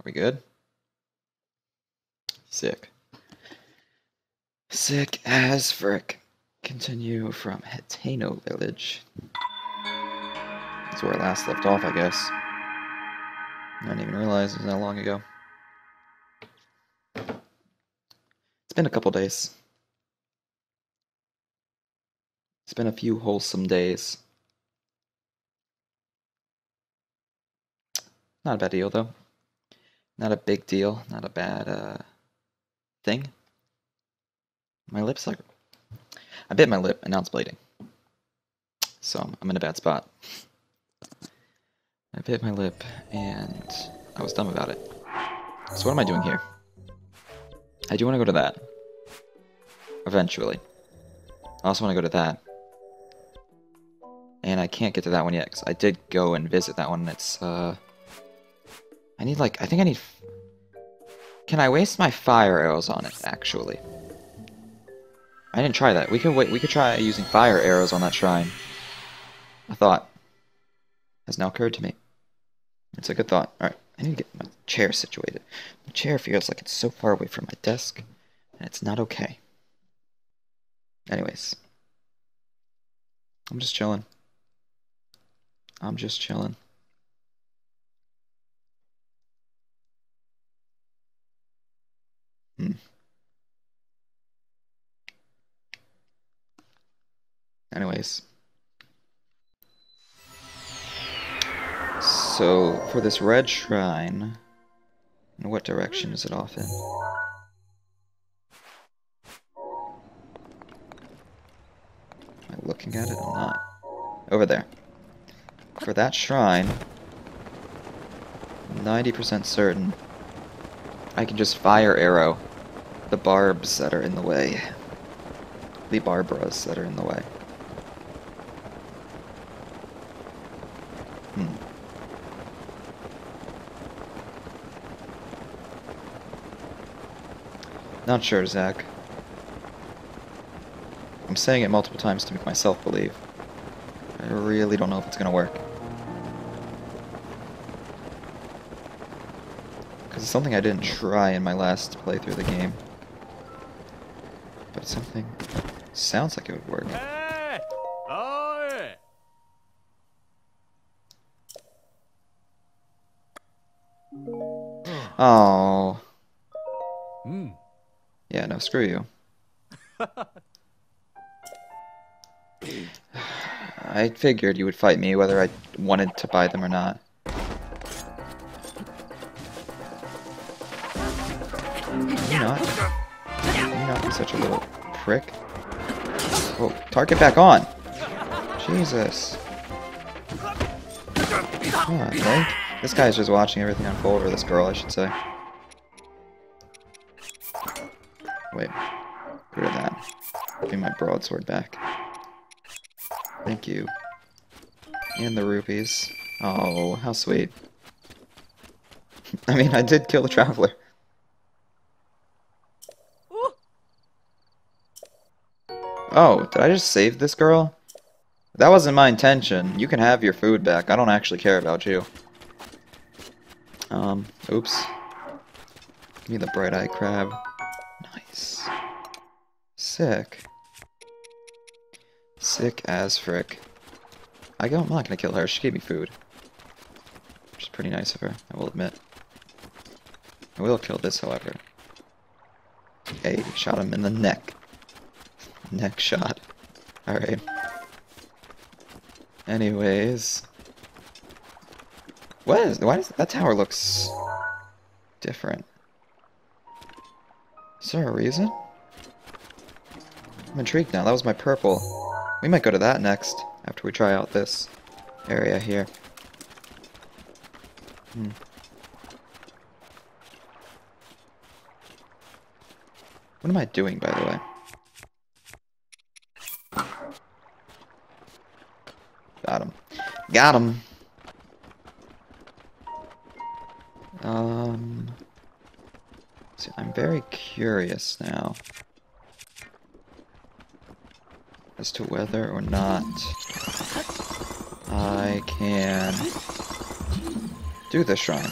Are we good? Sick. Sick as frick. Continue from Hateno village. That's where I last left off, I guess. I didn't even realize it was that long ago. It's been a couple days. It's been a few wholesome days. Not a bad deal, though. Not a big deal. Not a bad uh, thing. My lips like. I bit my lip and now it's bleeding. So I'm in a bad spot. I bit my lip and I was dumb about it. So what am I doing here? I do want to go to that. Eventually. I also want to go to that. And I can't get to that one yet, because I did go and visit that one, it's, uh... I need, like, I think I need... Can I waste my fire arrows on it, actually? I didn't try that. We could wait. We could try using fire arrows on that shrine. A thought has now occurred to me. It's a good thought. All right, I need to get my chair situated. My chair feels like it's so far away from my desk, and it's not okay. Anyways, I'm just chilling. I'm just chilling. Hmm. Anyways. So, for this red shrine, in what direction is it off in? Am I looking at it? I'm not. Over there. For that shrine, 90% certain, I can just fire arrow the barbs that are in the way. The barbaras that are in the way. Hmm. Not sure, Zach. I'm saying it multiple times to make myself believe. I really don't know if it's gonna work. Because it's something I didn't try in my last playthrough of the game. Something sounds like it would work. Hey! Oh, yeah. Oh. Hmm. Yeah, no, screw you. I figured you would fight me whether I wanted to buy them or not. Prick? Oh, target back on! Jesus. On, Link. This guy's just watching everything unfold, or this girl, I should say. Wait. Get rid of that. Give me my broadsword back. Thank you. And the rupees. Oh, how sweet. I mean, I did kill the traveler. Oh, did I just save this girl? That wasn't my intention. You can have your food back. I don't actually care about you. Um, oops. Give me the bright eye crab. Nice. Sick. Sick as frick. I go, I'm not gonna kill her. She gave me food. Which is pretty nice of her, I will admit. I will kill this, however. Hey, shot him in the neck. Neck shot. Alright. Anyways. What is, why does, that tower looks different? Is there a reason? I'm intrigued now, that was my purple. We might go to that next, after we try out this area here. Hmm. What am I doing, by the way? Got him. Got him! Um... See, I'm very curious now as to whether or not I can do the shrine. I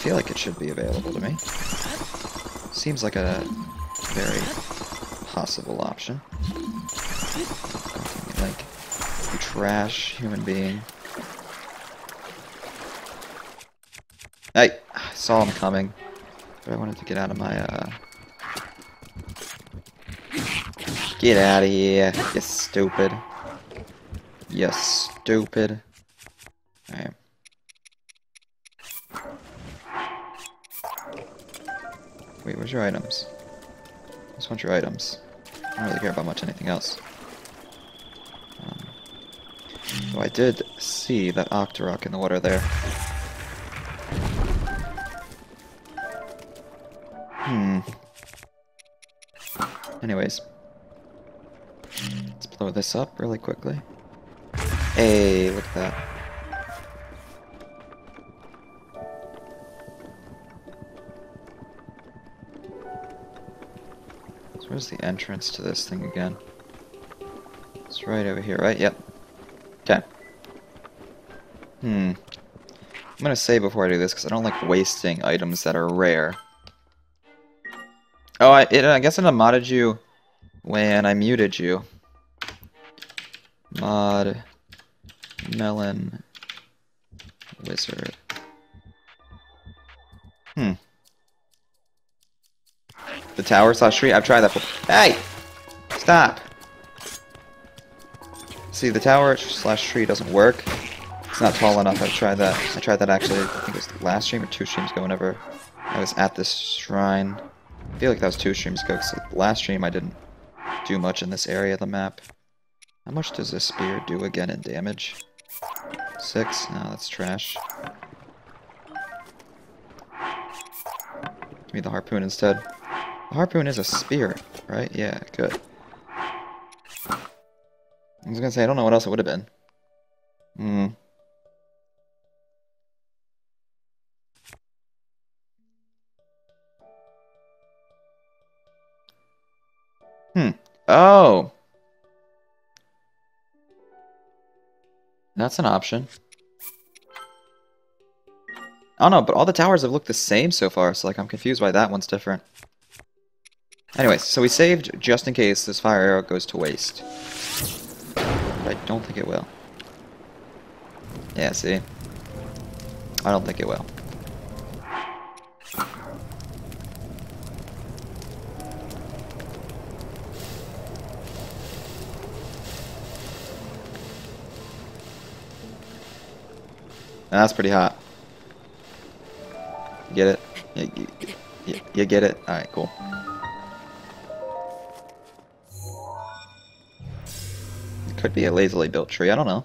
feel like it should be available to me. Seems like a very possible option. Trash human being. I, I saw him coming, but I wanted to get out of my, uh... Get out of here, you stupid. You stupid. Alright. Wait, where's your items? I just want your items. I don't really care about much anything else. Um, I did see that Octorok in the water there. Hmm. Anyways. Let's blow this up really quickly. Hey, look at that. So where's the entrance to this thing again? It's right over here, right? Yep. Okay. Hmm. I'm gonna say before I do this, because I don't like wasting items that are rare. Oh, I, it, I guess it modded you when I muted you. Mod melon wizard. Hmm. The tower slash tree? I've tried that before. Hey! Stop! See, the tower slash tree doesn't work. It's not tall enough. I've tried that. I tried that actually, I think it was last stream or two streams ago whenever I was at this shrine. I feel like that was two streams ago, because last stream I didn't do much in this area of the map. How much does this spear do again in damage? Six? No, that's trash. Give me the harpoon instead. The harpoon is a spear, right? Yeah, good. I was gonna say, I don't know what else it would have been. Hmm. Hmm. Oh! That's an option. I don't know, but all the towers have looked the same so far, so like I'm confused why that one's different. Anyways, so we saved just in case this fire arrow goes to waste. I don't think it will. Yeah, see? I don't think it will. That's pretty hot. You get it? You, you, you get it? Alright, cool. Could be a lazily built tree, I don't know.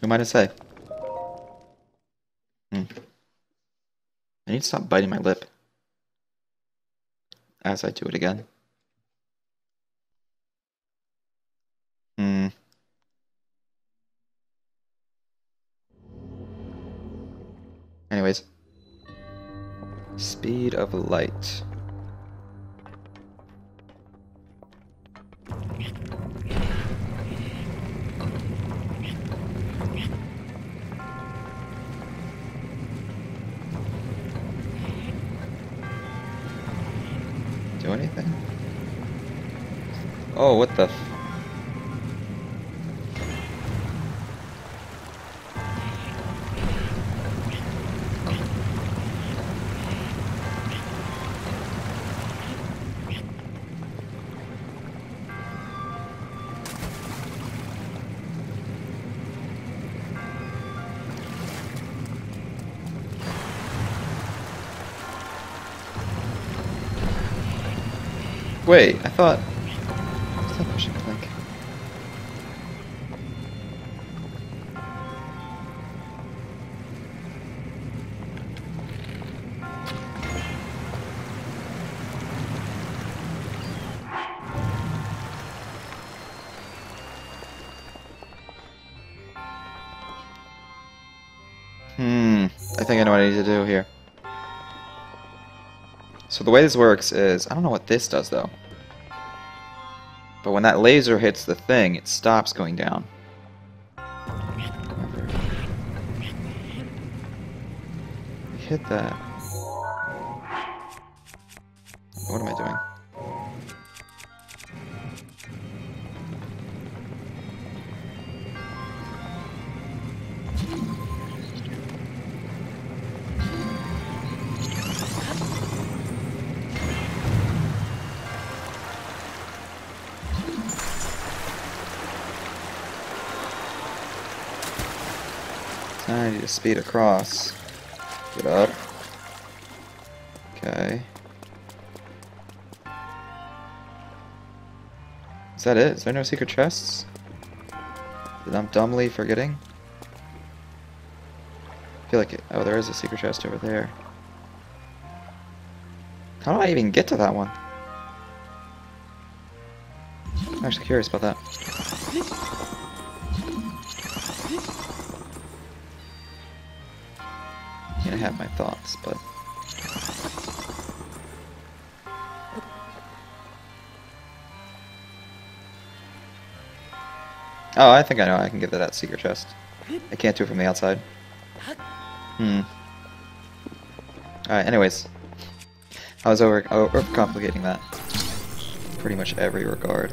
Who am I to say? Hmm. I need to stop biting my lip. As I do it again. Hmm. Anyways. Speed of light. Oh, what the Wait, I thought... the way this works is, I don't know what this does though. But when that laser hits the thing, it stops going down. Hit that. To speed across. Get up. Okay. Is that it? Is there no secret chests? That I'm dumbly forgetting? I feel like it. Oh, there is a secret chest over there. How do I even get to that one? I'm actually curious about that. Oh, I think I know I can get to that secret chest. I can't do it from the outside. Hmm. Alright, anyways. I was over overcomplicating that. Pretty much every regard.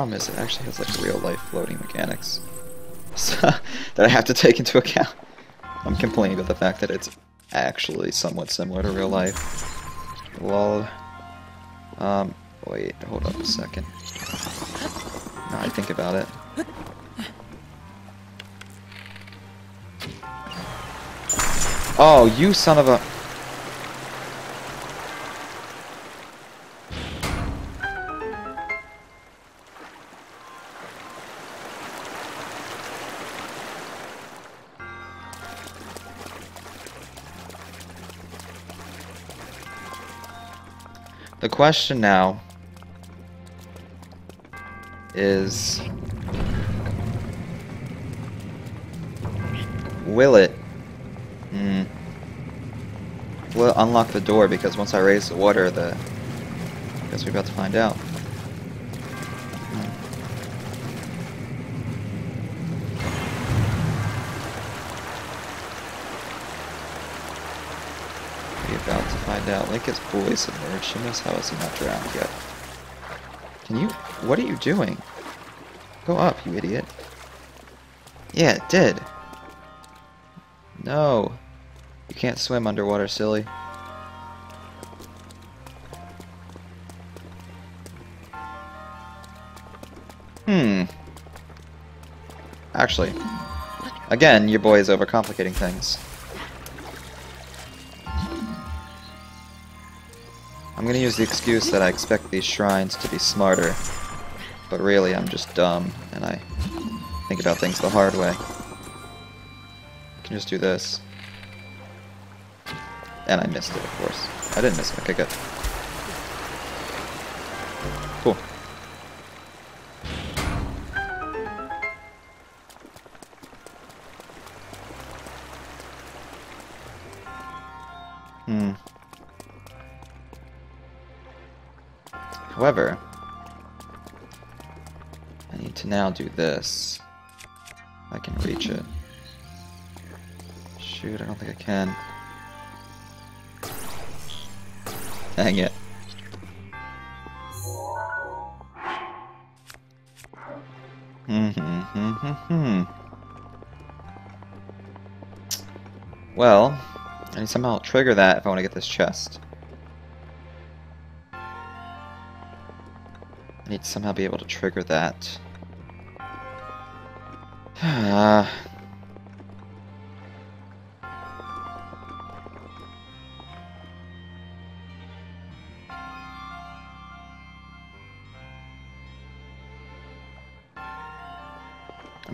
Problem is it actually has like real life floating mechanics that I have to take into account. I'm complaining about the fact that it's actually somewhat similar to real life. Lol. Um, wait, hold up a second. Now I think about it. Oh, you son of a... The question now is will it hmm will it unlock the door because once I raise the water the I guess we're about to find out. Find out. Lincoln's boy submerged. She knows how he not drowned yet. Can you? What are you doing? Go up, you idiot. Yeah, it did. No. You can't swim underwater, silly. Hmm. Actually. Again, your boy is overcomplicating things. Gonna use the excuse that I expect these shrines to be smarter, but really I'm just dumb, and I think about things the hard way. I can just do this. And I missed it, of course. I didn't miss it, okay, good. Now do this. I can reach it. Shoot, I don't think I can. Dang it. Hmm, hmm, hmm, hmm, hmm. Well, I need somehow trigger that if I want to get this chest. I need to somehow be able to trigger that. I'm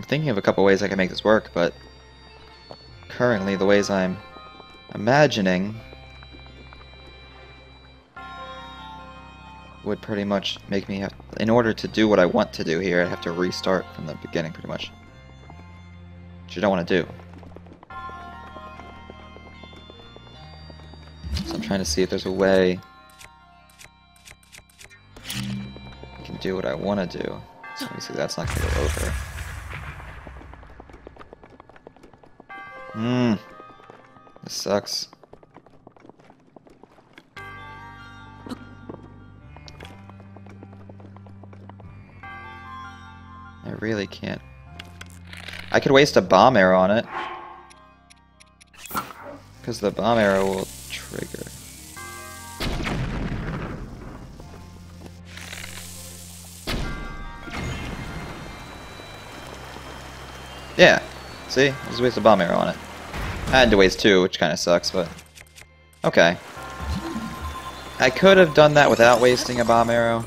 thinking of a couple ways I can make this work, but currently the ways I'm imagining would pretty much make me have... In order to do what I want to do here, I'd have to restart from the beginning, pretty much. Which you don't want to do. So I'm trying to see if there's a way... I can do what I want to do. So obviously that's not going to go over. Hmm. This sucks. I really can't. I could waste a bomb arrow on it. Because the bomb arrow will trigger. Yeah. See? I just waste a bomb arrow on it. I had to waste two, which kind of sucks, but... Okay. I could have done that without wasting a bomb arrow,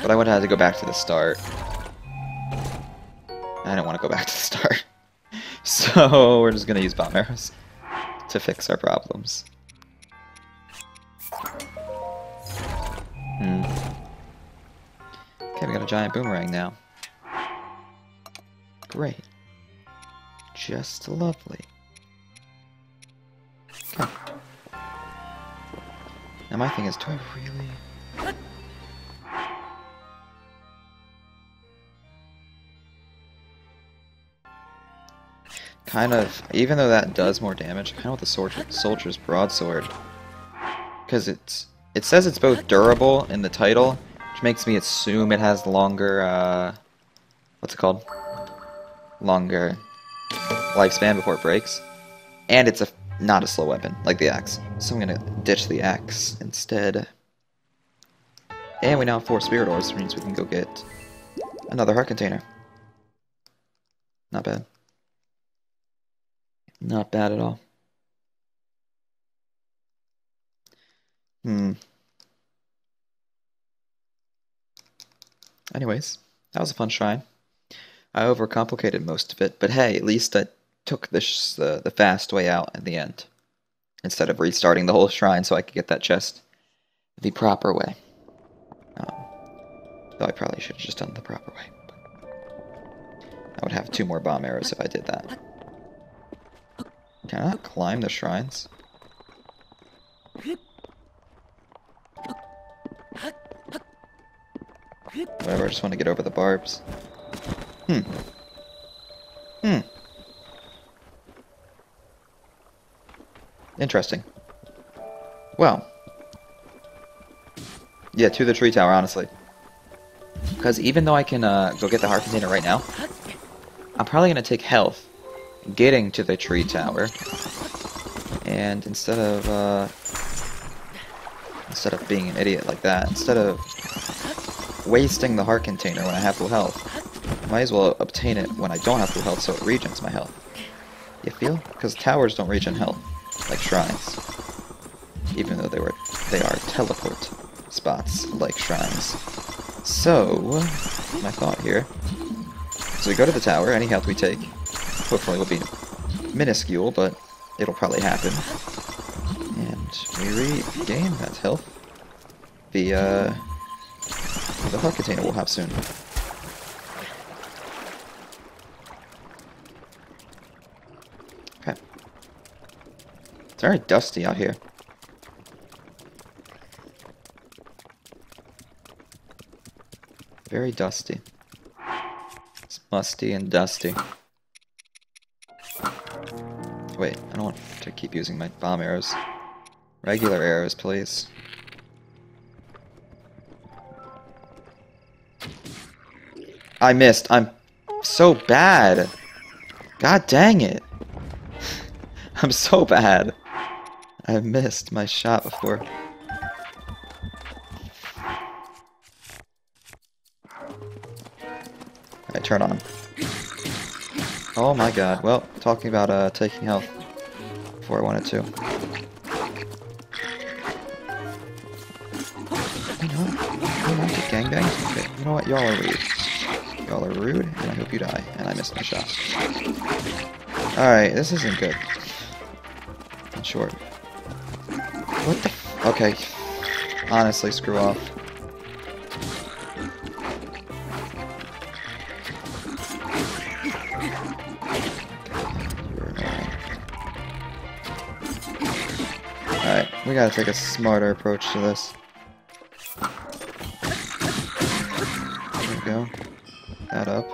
but I would have had to go back to the start. So we're just to use bomb arrows to fix our problems. Hmm. Okay, we got a giant boomerang now. Great. Just lovely. Okay. Now my thing is, do I really... Kind of, even though that does more damage, I kind of want the soldier, soldier's broadsword. Because it's, it says it's both durable in the title, which makes me assume it has longer, uh, what's it called? Longer lifespan before it breaks. And it's a not a slow weapon, like the axe. So I'm gonna ditch the axe instead. And we now have four spirit orbs, which means we can go get another heart container. Not bad. Not bad at all. Hmm. Anyways, that was a fun shrine. I overcomplicated most of it, but hey, at least I took this, uh, the fast way out at the end. Instead of restarting the whole shrine so I could get that chest the proper way. Um, though I probably should have just done the proper way. I would have two more bomb arrows if I did that. Can I not climb the shrines? Whatever, I just want to get over the barbs. Hmm. Hmm. Interesting. Well. Yeah, to the tree tower, honestly. Because even though I can uh, go get the heart container right now, I'm probably going to take health getting to the tree tower. And instead of, uh, instead of being an idiot like that, instead of wasting the heart container when I have full health, I might as well obtain it when I don't have full health so it regens my health. You feel? Because towers don't regen health, like shrines. Even though they were, they are teleport spots, like shrines. So, my thought here. So we go to the tower, any health we take, hopefully will be minuscule, but it'll probably happen. And we regain that health. The, uh, the heart container we'll have soon. Okay. It's very dusty out here. Very dusty. It's musty and dusty. Wait, I don't want to keep using my bomb arrows. Regular arrows, please. I missed. I'm so bad. God dang it. I'm so bad. I missed my shot before. Alright, turn on. Oh my god. Well, talking about uh, taking health before I wanted to. You know what? You want to gangbang? Okay, you know what? Y'all are rude. Y'all are rude, and I hope you die. And I missed my shot. Alright, this isn't good. In short. What the Okay. Honestly, screw off. Gotta take a smarter approach to this. There we go. That up.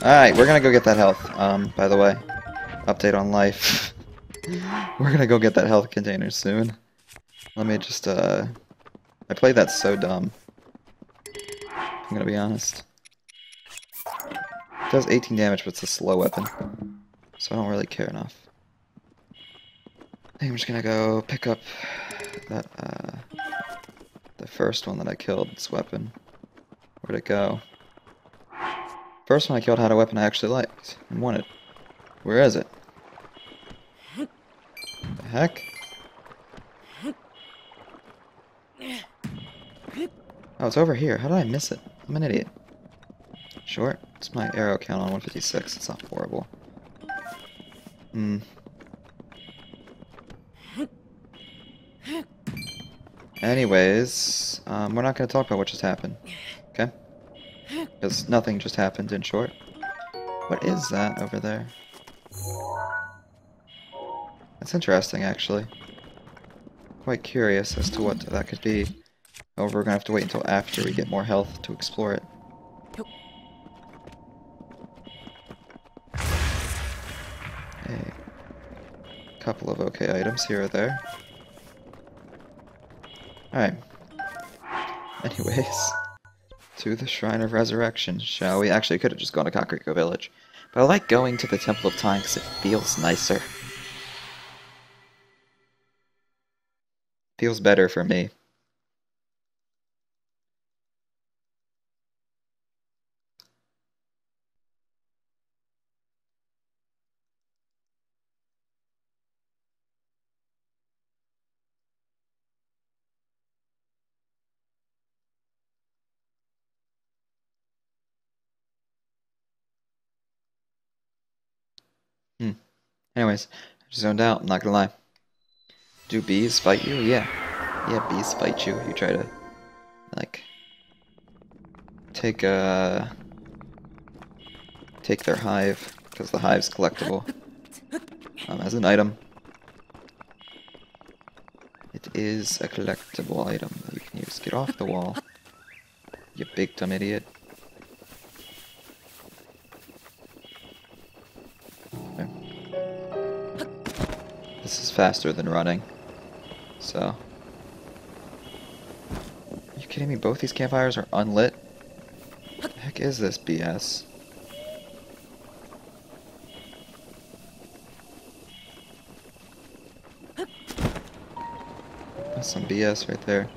Alright, we're gonna go get that health, um, by the way. Update on life. we're gonna go get that health container soon. Let me just, uh... I played that so dumb. I'm gonna be honest. It does 18 damage, but it's a slow weapon. So I don't really care enough. Think I'm just gonna go pick up that, uh... The first one that I killed, this weapon. Where'd it go? First one I killed had a weapon I actually liked and wanted. Where is it? The heck? Oh, it's over here. How did I miss it? I'm an idiot. Short. It's my arrow count on 156. It's not horrible. Hmm. Anyways, um, we're not going to talk about what just happened. Okay? Because nothing just happened, in short. What is that over there? That's interesting, actually. Quite curious as to what that could be. However, we're gonna have to wait until after we get more health to explore it. A couple of okay items here or there. Alright. Anyways, to the Shrine of Resurrection, shall we? Actually, could have just gone to Kakariko Village. But I like going to the Temple of Time because it feels nicer. Feels better for me. Hmm. Anyways, I just zoned out, I'm not gonna lie. Do bees fight you? Yeah. Yeah, bees fight you. You try to, like, take, uh, take their hive, because the hive's collectible, um, as an item. It is a collectible item that you can use. Get off the wall, you big dumb idiot. This is faster than running. So. Are you kidding me? Both these campfires are unlit? What the heck is this BS? That's some BS right there.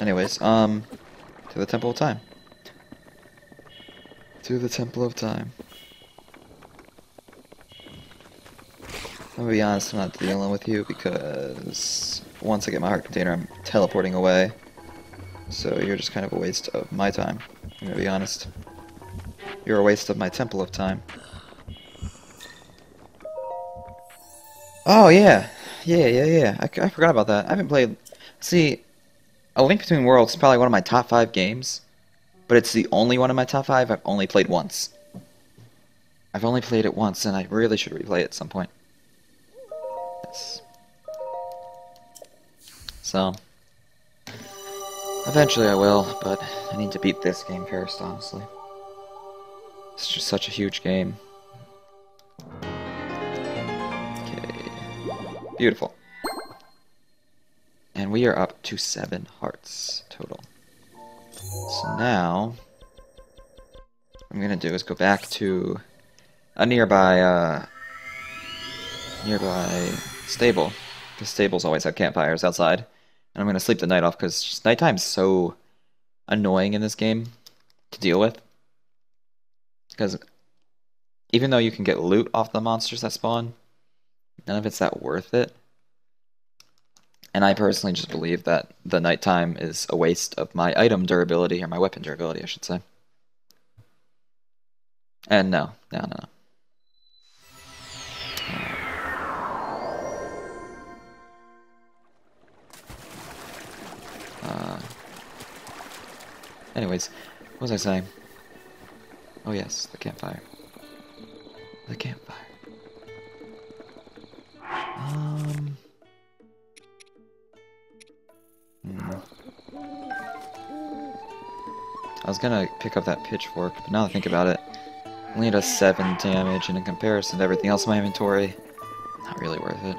Anyways, um, to the Temple of Time. To the Temple of Time. I'm gonna be honest, I'm not dealing with you because once I get my heart container, I'm teleporting away. So you're just kind of a waste of my time. I'm gonna be honest. You're a waste of my Temple of Time. Oh, yeah. Yeah, yeah, yeah. I, I forgot about that. I haven't played... See, A Link Between Worlds is probably one of my top five games. But it's the only one in my top five I've only played once. I've only played it once, and I really should replay it at some point. Yes. So... Eventually I will, but I need to beat this game first, honestly. It's just such a huge game. Okay. Beautiful. And we are up to seven hearts total. So now, I'm gonna do is go back to a nearby, uh, nearby stable. Because stables always have campfires outside. And I'm gonna sleep the night off because nighttime's so annoying in this game to deal with. Because even though you can get loot off the monsters that spawn, none of it's that worth it. And I personally just believe that the nighttime is a waste of my item durability, or my weapon durability, I should say. And no, no, no, no. Anyways, what was I saying? Oh yes, the campfire. the campfire. Um. hmm. I was gonna pick up that pitchfork, but now that I think about it, only does 7 damage, and in comparison to everything else in my inventory, not really worth it.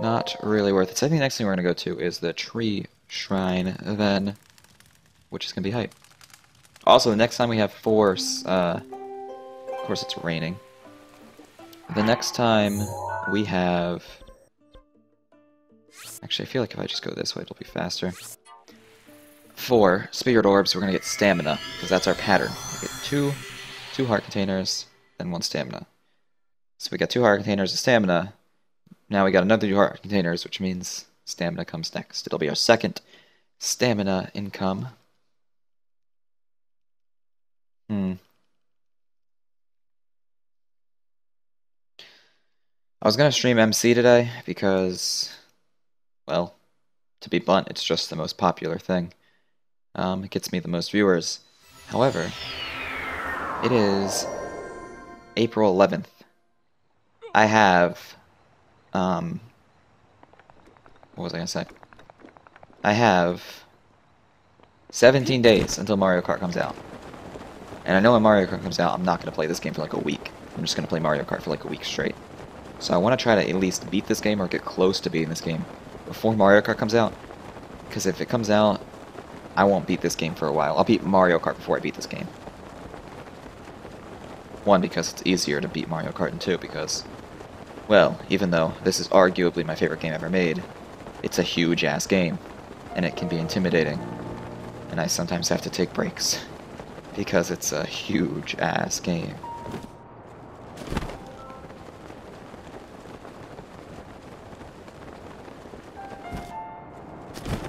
Not really worth it. So I think the next thing we're gonna go to is the tree shrine, then, which is gonna be hype. Also, the next time we have force, uh, of course it's raining. The next time we have... Actually, I feel like if I just go this way, it'll be faster. Four spirit orbs, we're gonna get stamina, because that's our pattern. We get two, two heart containers, then one stamina. So we got two heart containers of stamina. Now we got another two heart containers, which means stamina comes next. It'll be our second stamina income. Hmm. I was gonna stream MC today because, well, to be blunt, it's just the most popular thing. Um, it gets me the most viewers. However, it is April 11th. I have, um, what was I gonna say? I have 17 days until Mario Kart comes out. And I know when Mario Kart comes out, I'm not going to play this game for like a week. I'm just going to play Mario Kart for like a week straight. So I want to try to at least beat this game or get close to beating this game before Mario Kart comes out. Because if it comes out, I won't beat this game for a while. I'll beat Mario Kart before I beat this game. One, because it's easier to beat Mario Kart, and two, because, well, even though this is arguably my favorite game ever made, it's a huge-ass game, and it can be intimidating. And I sometimes have to take breaks, because it's a huge-ass game.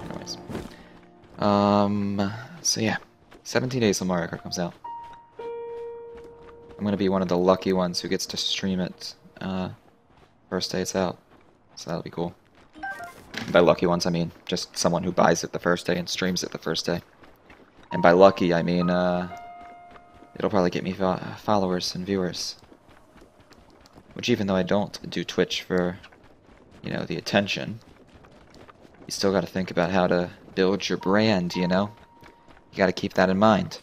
Anyways. Um, so yeah, 17 days till Mario Kart comes out. I'm gonna be one of the lucky ones who gets to stream it, uh, first day it's out. So that'll be cool. By lucky ones, I mean just someone who buys it the first day and streams it the first day. And by lucky, I mean, uh, it'll probably get me fo followers and viewers. Which even though I don't do Twitch for, you know, the attention, you still gotta think about how to build your brand, you know? You gotta keep that in mind.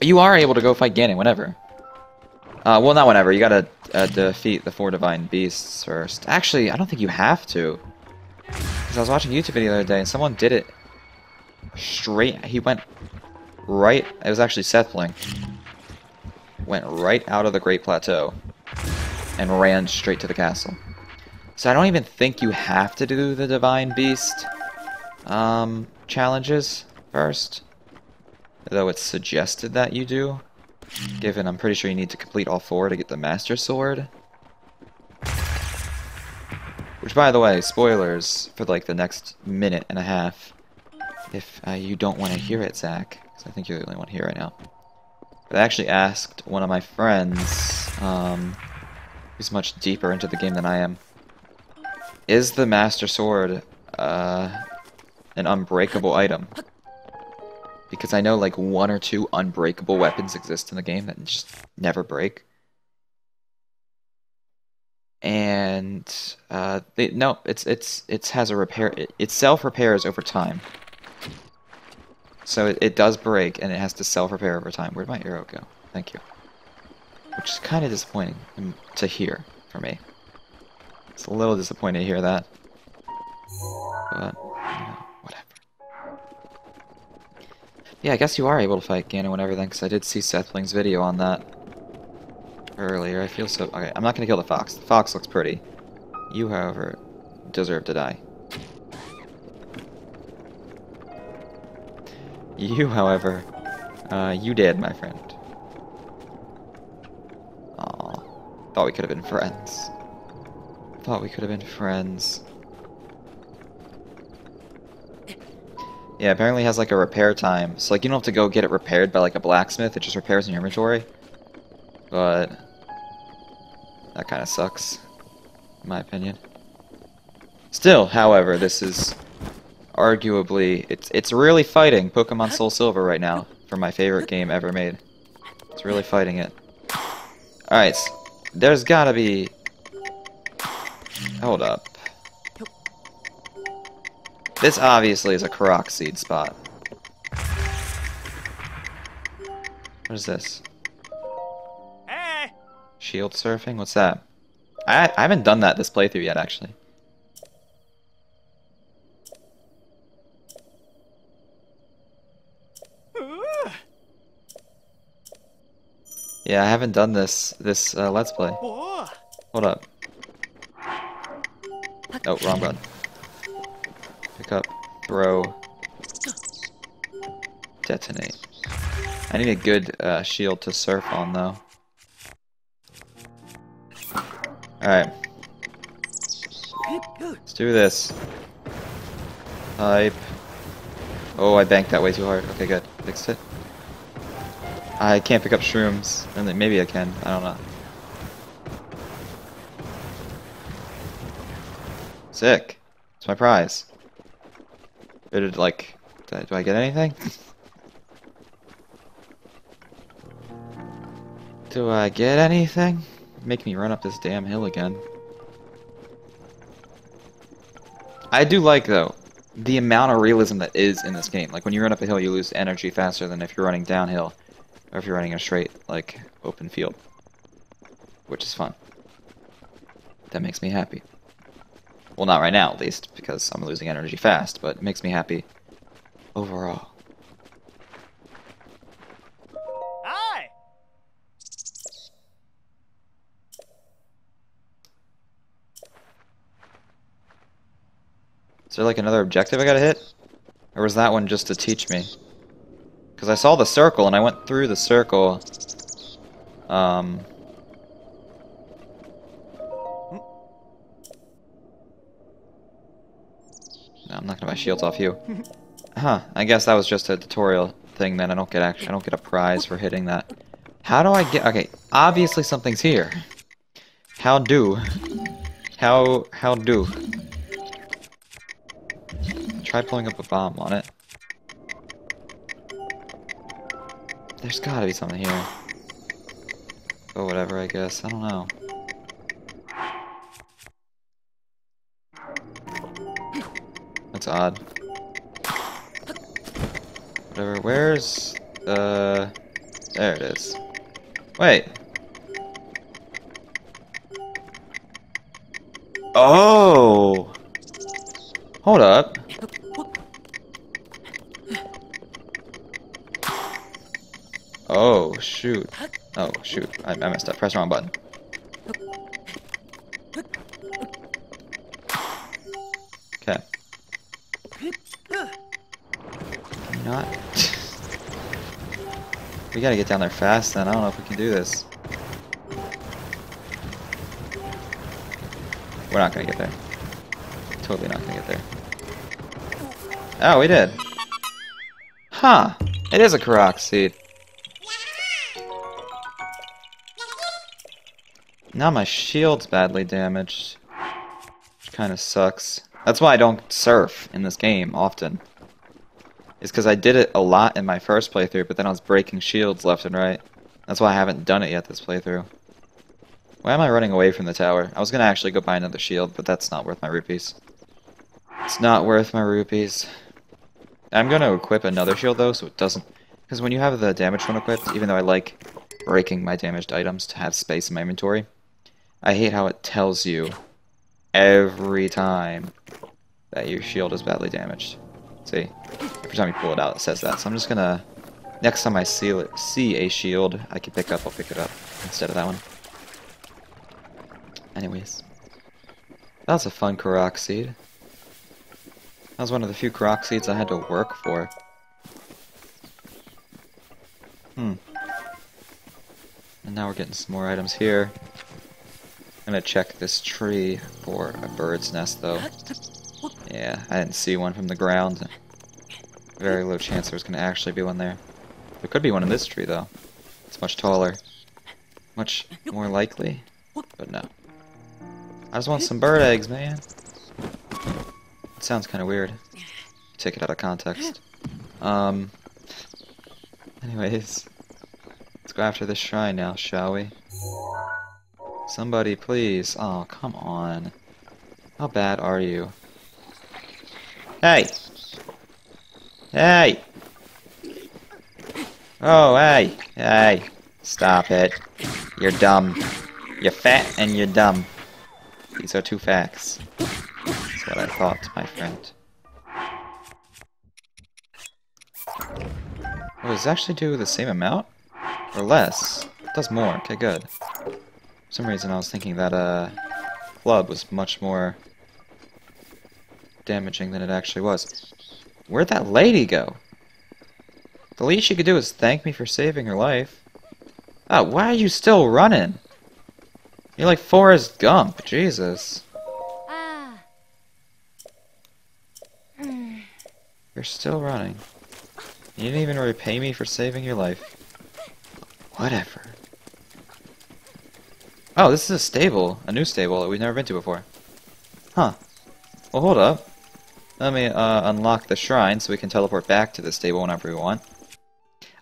You are able to go fight Ganon whenever. Uh, well, not whenever. You gotta uh, defeat the four divine beasts first. Actually, I don't think you have to. Because I was watching a YouTube video the other day, and someone did it straight. He went right. It was actually Seth playing. Went right out of the Great Plateau and ran straight to the castle. So I don't even think you have to do the divine beast um, challenges first. Though it's suggested that you do. Given I'm pretty sure you need to complete all four to get the Master Sword. Which, by the way, spoilers for like the next minute and a half. If uh, you don't want to hear it, Zach. Because I think you're the only one here right now. But I actually asked one of my friends, um, who's much deeper into the game than I am. Is the Master Sword, uh, an unbreakable item? Because I know like one or two unbreakable weapons exist in the game that just never break. And uh, they, no, it's it's it has a repair. It, it self repairs over time. So it, it does break, and it has to self repair over time. Where'd my arrow go? Thank you. Which is kind of disappointing um, to hear for me. It's a little disappointing to hear that. But you know, whatever. Yeah, I guess you are able to fight Ganon whenever then, because I did see Seth Sethling's video on that earlier. I feel so... Okay, I'm not going to kill the fox. The fox looks pretty. You, however, deserve to die. You, however, uh, you did, my friend. Aw, thought we could have been friends. Thought we could have been friends. Yeah, apparently has like a repair time. So like you don't have to go get it repaired by like a blacksmith, it just repairs in your inventory. But that kind of sucks, in my opinion. Still, however, this is arguably it's it's really fighting Pokemon Soul Silver right now for my favorite game ever made. It's really fighting it. Alright, there's gotta be... Hold up. This obviously is a Korok seed spot. What is this? Hey! Shield surfing? What's that? I, I haven't done that this playthrough yet, actually. Uh, Yeah, I haven't done this this uh, Let's Play. Hold up. Oh, wrong button. Pick up, throw, detonate. I need a good uh, shield to surf on, though. Alright, let's do this. Type. Oh, I banked that way too hard. Okay, good. Fixed it. I can't pick up shrooms. And maybe I can. I don't know. Sick. It's my prize. Did like? Do I, do I get anything? do I get anything? Make me run up this damn hill again. I do like though the amount of realism that is in this game. Like when you run up a hill, you lose energy faster than if you're running downhill, or if you're running a straight like open field, which is fun. That makes me happy. Well, not right now, at least, because I'm losing energy fast, but it makes me happy overall. Aye! Is there like another objective I gotta hit? Or was that one just to teach me? Because I saw the circle and I went through the circle. Um. No, I'm not gonna buy shields off you. Huh, I guess that was just a tutorial thing then. I don't get actually I don't get a prize for hitting that. How do I get okay, obviously something's here. How do? How how do? Try pulling up a bomb on it. There's gotta be something here. Or whatever, I guess. I don't know. That's odd. Whatever, where's... Uh... There it is. Wait. Oh! Hold up. Shoot. Oh, shoot. I, I messed up. Press the wrong button. Okay. Not? we gotta get down there fast then. I don't know if we can do this. We're not gonna get there. Totally not gonna get there. Oh, we did. Huh. It is a Korok seed. Now my shield's badly damaged. Which kind of sucks. That's why I don't surf in this game often. Is because I did it a lot in my first playthrough, but then I was breaking shields left and right. That's why I haven't done it yet this playthrough. Why am I running away from the tower? I was gonna actually go buy another shield, but that's not worth my rupees. It's not worth my rupees. I'm gonna equip another shield though, so it doesn't... Because when you have the damaged one equipped, even though I like breaking my damaged items to have space in my inventory, I hate how it tells you every time that your shield is badly damaged. See? Every time you pull it out, it says that. So I'm just gonna... Next time I see, see a shield I can pick up, I'll pick it up instead of that one. Anyways. That was a fun Korok seed. That was one of the few Korok seeds I had to work for. Hmm. And now we're getting some more items here. Gonna check this tree for a bird's nest, though. Yeah, I didn't see one from the ground. Very low chance there's gonna actually be one there. There could be one in this tree, though. It's much taller. Much more likely. But no. I just want some bird eggs, man. It sounds kind of weird. Take it out of context. Um. Anyways, let's go after this shrine now, shall we? Somebody, please. Oh, come on. How bad are you? Hey! Hey! Oh, hey! Hey! Stop it. You're dumb. You're fat and you're dumb. These are two facts. That's what I thought, my friend. Oh, does it actually do the same amount? Or less? It does more. Okay, good. For some reason I was thinking that, uh, club was much more damaging than it actually was. Where'd that lady go? The least she could do is thank me for saving her life. Oh, why are you still running? You're like Forrest Gump, Jesus. Ah. You're still running. You didn't even repay me for saving your life. Whatever. Oh, this is a stable. A new stable that we've never been to before. Huh. Well, hold up. Let me uh, unlock the shrine so we can teleport back to the stable whenever we want.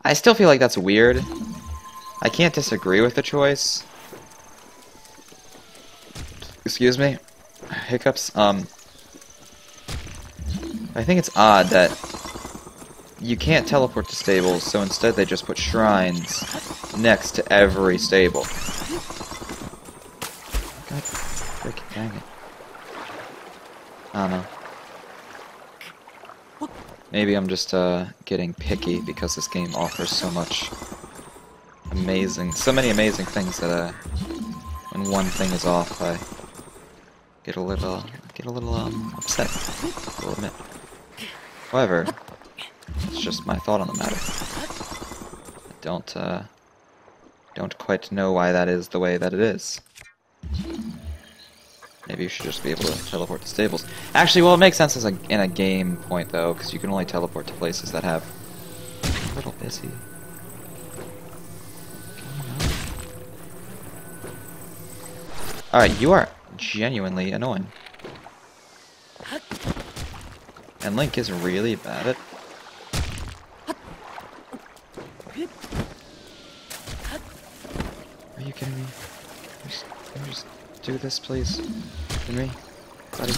I still feel like that's weird. I can't disagree with the choice. Excuse me. Hiccups. Um. I think it's odd that you can't teleport to stables, so instead they just put shrines next to every stable. Freaking dang it. I don't know. Maybe I'm just uh, getting picky because this game offers so much amazing, so many amazing things that uh, when one thing is off, I get a little, get a little um, upset. I will admit. However, it's just my thought on the matter. I don't, uh, don't quite know why that is the way that it is. Maybe you should just be able to teleport to stables. Actually, well, it makes sense as a, in a game point, though, because you can only teleport to places that have... A little busy. Alright, you are genuinely annoying. And Link is really bad at... Are you kidding me? Just, can you just do this, please? For me? Buddy?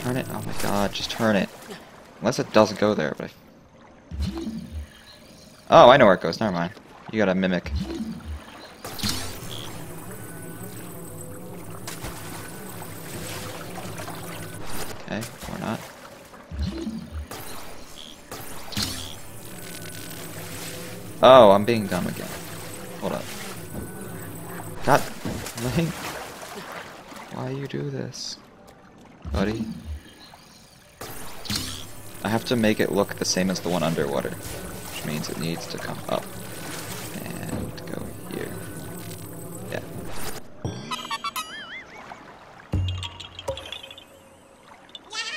Turn it? Oh my god, just turn it. Unless it doesn't go there, but I... Oh, I know where it goes, never mind. You gotta mimic. Okay, or not. Oh, I'm being dumb again. Hold up. God. Why you do this? Buddy? I have to make it look the same as the one underwater. Which means it needs to come up. And go here. Yeah.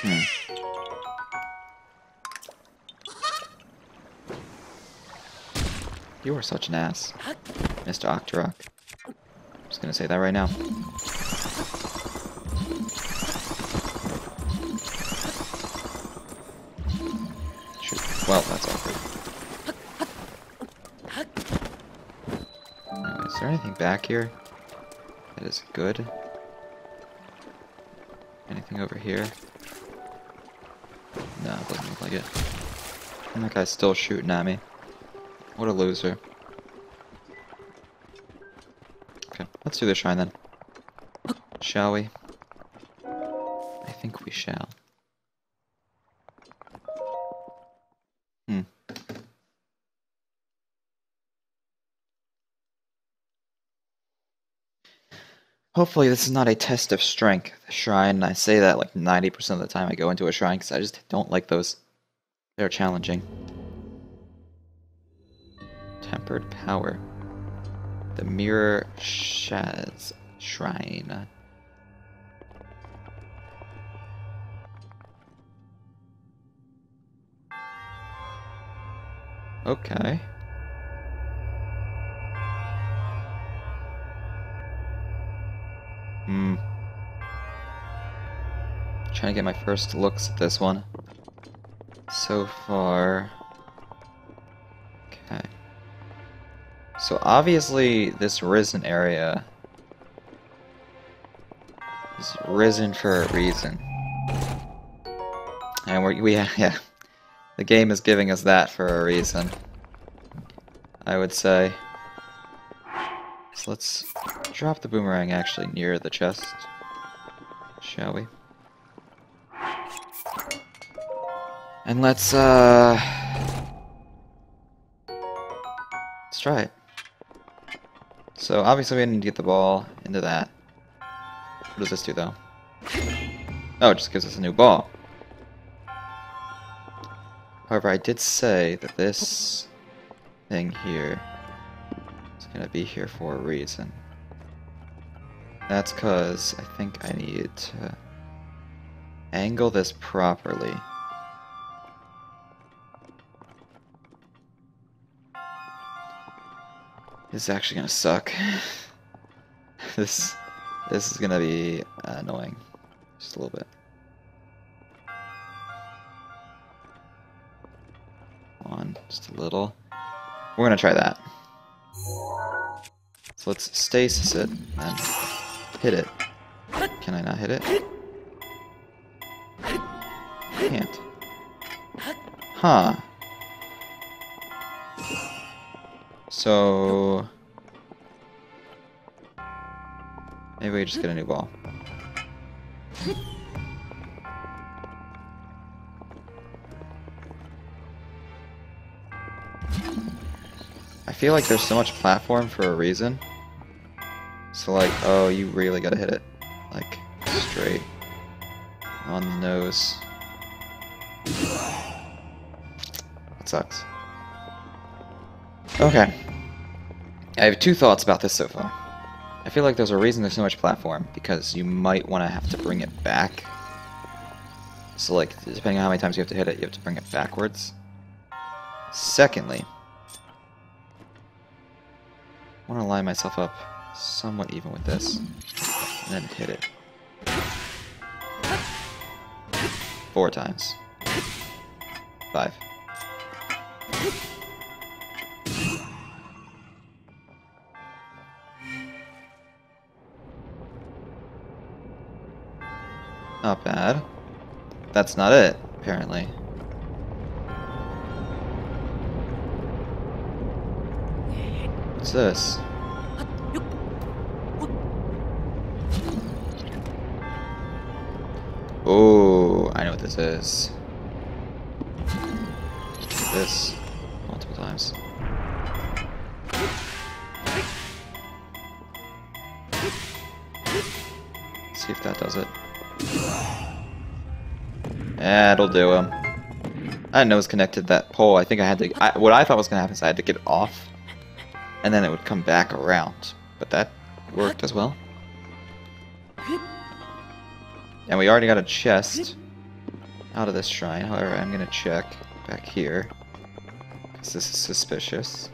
Hmm. You are such an ass, Mr. Octorok. I'm just gonna say that right now. Well, that's awkward. Uh, is there anything back here that is good? Anything over here? No, it doesn't look like it. And that guy's still shooting at me. What a loser. Okay, let's do the shrine then. Shall we? I think we shall. Hopefully this is not a test of strength, shrine. I say that like 90% of the time I go into a shrine because I just don't like those. They're challenging. Tempered power. The Mirro Shaz Shrine. Okay. Hmm. Trying to get my first looks at this one. So far. Okay. So obviously this risen area is risen for a reason. And we're, we, yeah, the game is giving us that for a reason. I would say. So let's drop the boomerang actually near the chest, shall we? And let's, uh... Let's try it. So obviously we need to get the ball into that. What does this do though? Oh, it just gives us a new ball. However, I did say that this thing here is going to be here for a reason. That's because I think I need to angle this properly. This is actually gonna suck. this this is gonna be annoying. Just a little bit. One, just a little. We're gonna try that. So let's stasis it and hit it. Can I not hit it? Can't. Huh. So... Maybe we just get a new ball. I feel like there's so much platform for a reason. So like, oh, you really gotta hit it. Like, straight on the nose. That sucks. Okay. I have two thoughts about this so far. I feel like there's a reason there's so much platform, because you might want to have to bring it back. So like, depending on how many times you have to hit it, you have to bring it backwards. Secondly, I want to line myself up somewhat even with this, and then hit it. Four times. Five. Not bad. That's not it, apparently. What's this? Oh, I know what this is. This multiple times. see if that does it. That'll do him. I didn't know it was connected to that pole. I think I had to. I, what I thought was gonna happen is I had to get off, and then it would come back around. But that worked as well. And we already got a chest out of this shrine. However, I'm gonna check back here because this is suspicious.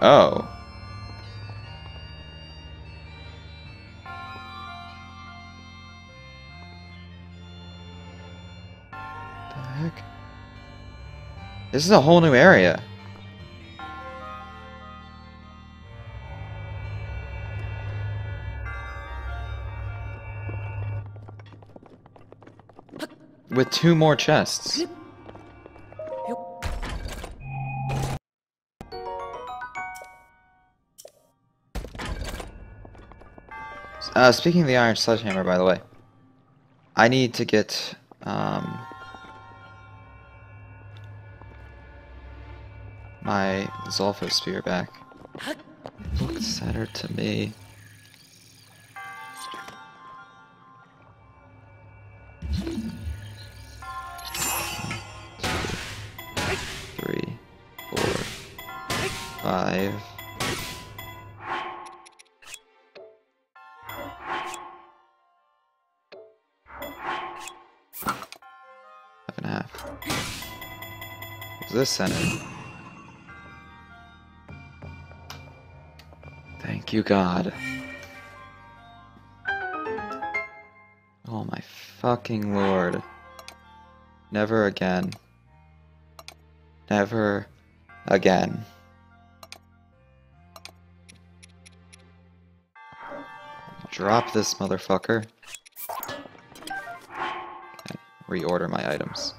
Oh. The heck? This is a whole new area. With two more chests. Uh, speaking of the iron sledgehammer, by the way, I need to get um, my Zolfo spear back. Looks center to me. This center? Thank you, God. Oh my fucking lord. Never again. Never again. Drop this motherfucker. Okay, reorder my items.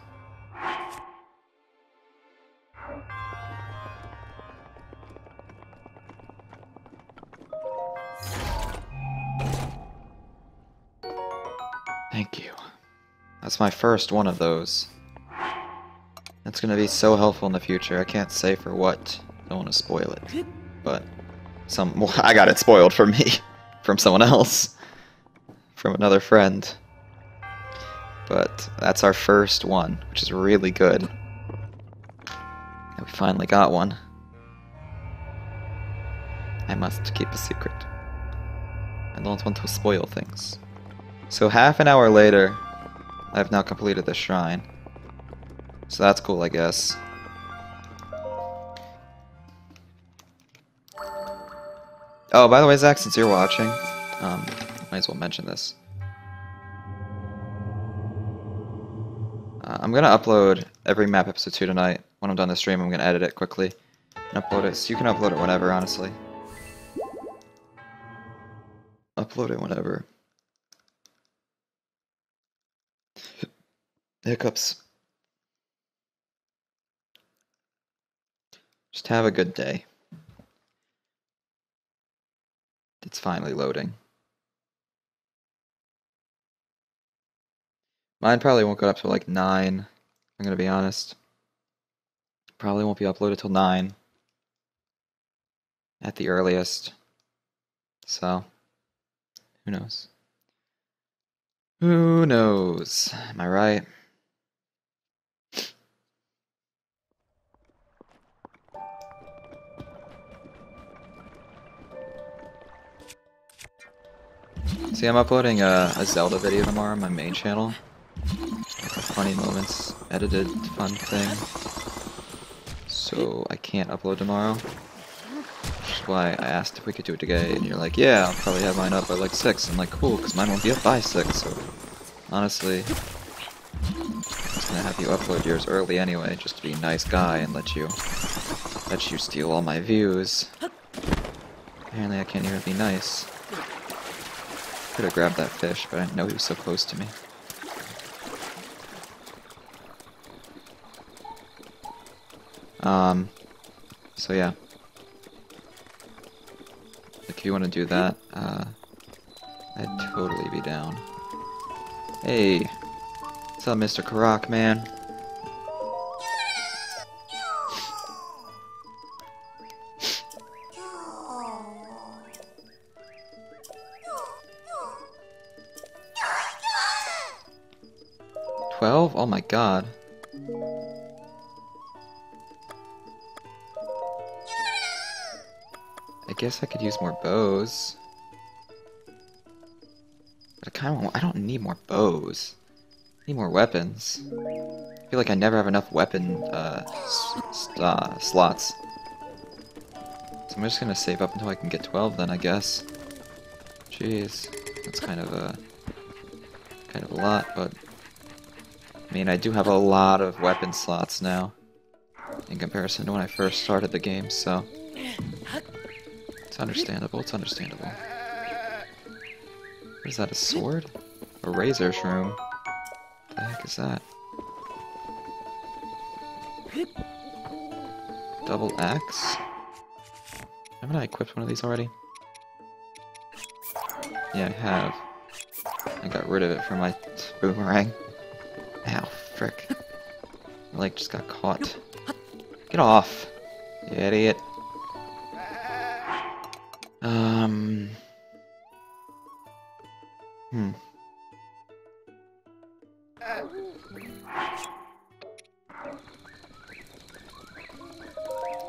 Thank you. That's my first one of those. That's gonna be so helpful in the future. I can't say for what. Don't want to spoil it. But some well, I got it spoiled for me from someone else. From another friend. But that's our first one, which is really good. And we finally got one. I must keep a secret. I don't want to spoil things. So half an hour later, I've now completed the shrine. So that's cool, I guess. Oh, by the way, Zach, since you're watching, um, might as well mention this. Uh, I'm gonna upload every map episode 2 tonight. When I'm done the stream, I'm gonna edit it quickly and upload it. So you can upload it whenever, honestly. Upload it whenever. Hiccups. Just have a good day. It's finally loading. Mine probably won't go up till like 9. I'm gonna be honest. Probably won't be uploaded till 9. At the earliest. So, who knows? Who knows? Am I right? See, I'm uploading a, a Zelda video tomorrow on my main channel. Funny moments, edited fun thing. So I can't upload tomorrow. Which is why I asked if we could do it today, and you're like, yeah, I'll probably have mine up by like 6. I'm like, cool, because mine won't be up by 6, so honestly, I was gonna have you upload yours early anyway, just to be a nice guy and let you, let you steal all my views. Apparently I can't even be nice. Could have grabbed that fish, but I didn't know he was so close to me. Um, so yeah. If you want to do that, uh, I'd totally be down. Hey, what's up, Mr. Korok, man? Oh my god. I guess I could use more bows. But I kind of I don't need more bows. I need more weapons. I feel like I never have enough weapon uh, uh, slots. So I'm just gonna save up until I can get 12 then, I guess. Jeez, that's kind of a kind of a lot, but I mean, I do have a lot of weapon slots now in comparison to when I first started the game, so it's understandable. It's understandable. What is that? A sword? A razor shroom? What the heck is that? Double axe? Haven't I equipped one of these already? Yeah, I have. I got rid of it for my boomerang. Ow, frick. My leg just got caught. Get off, you idiot. Um. Hmm.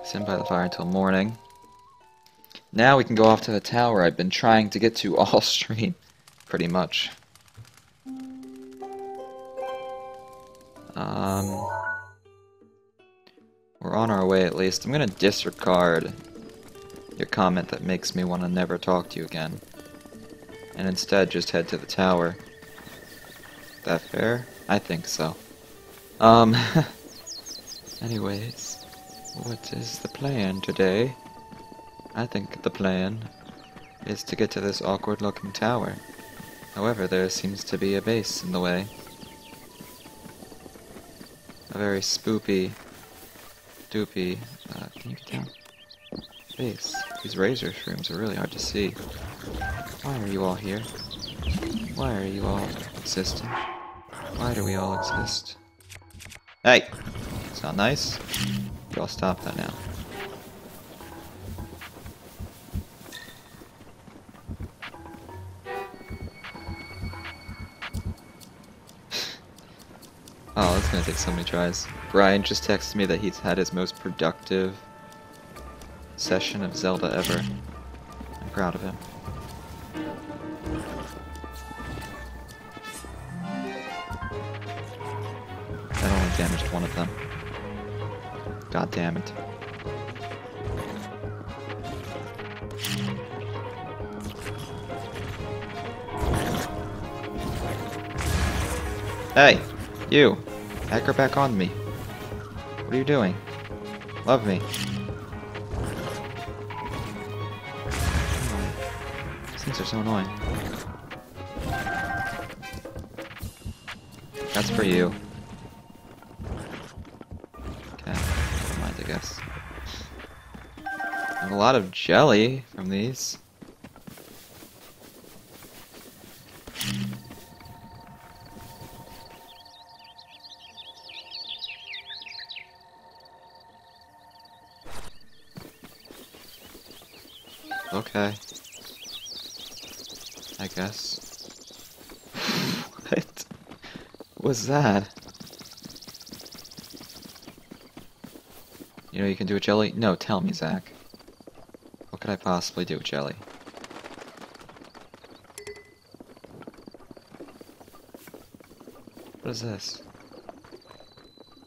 Sit by the fire until morning. Now we can go off to the tower I've been trying to get to all stream, pretty much. Least. I'm gonna disregard your comment that makes me want to never talk to you again. And instead just head to the tower. That fair? I think so. Um, anyways, what is the plan today? I think the plan is to get to this awkward looking tower. However, there seems to be a base in the way. A very spoopy, doopy, uh, can you get down? Base. These razor shrooms are really hard to see. Why are you all here? Why are you all existing? Why do we all exist? Hey! It's not nice. You all stop that now. Oh, that's gonna take so many tries. Brian just texted me that he's had his most productive session of Zelda ever. I'm proud of him. That only damaged one of them. God damn it. Hey! You! Back her back on me. What are you doing? Love me. These things are so annoying. That's for you. Okay, never mind, I guess. I have a lot of jelly from these. That? You know you can do with jelly? No, tell me, Zach. What could I possibly do with jelly? What is this?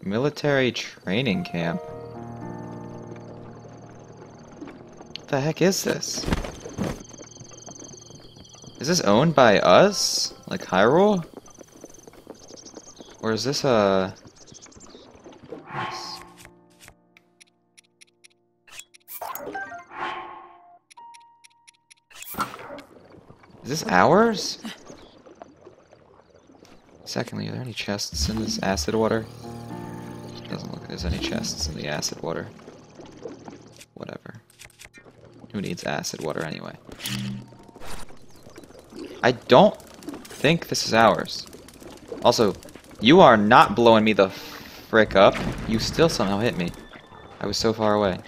Military training camp. What the heck is this? Is this owned by us? Like Hyrule? Or is this a... Is this ours? Secondly, are there any chests in this acid water? Doesn't look like there's any chests in the acid water. Whatever. Who needs acid water anyway? I don't think this is ours. Also, you are not blowing me the frick up. You still somehow hit me. I was so far away.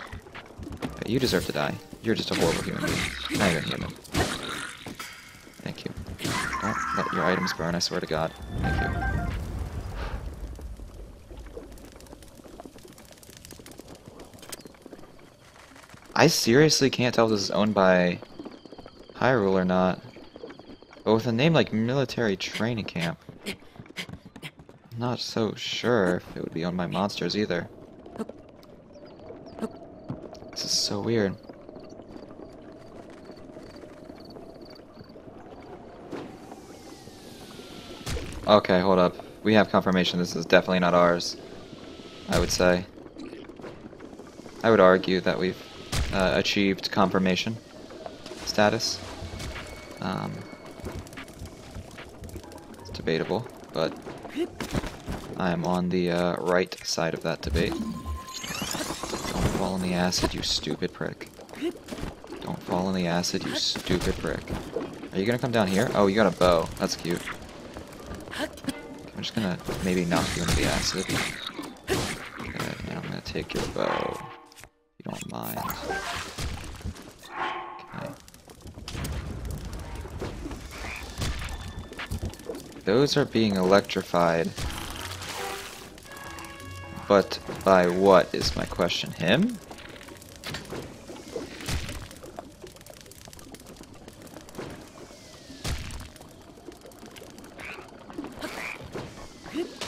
You deserve to die. You're just a horrible human being. Not even human. Thank you. Don't let your items burn, I swear to God. Thank you. I seriously can't tell if this is owned by Hyrule or not. But with a name like Military Training Camp, not so sure if it would be on my monsters either. This is so weird. Okay, hold up. We have confirmation this is definitely not ours. I would say. I would argue that we've uh, achieved confirmation status. Um, it's debatable, but I am on the uh, right side of that debate. Don't fall in the acid, you stupid prick. Don't fall in the acid, you stupid prick. Are you gonna come down here? Oh, you got a bow. That's cute. I'm just gonna maybe knock you into the acid. Good, and I'm gonna take your bow. If you don't mind. Okay. Those are being electrified. But by what is my question? Him?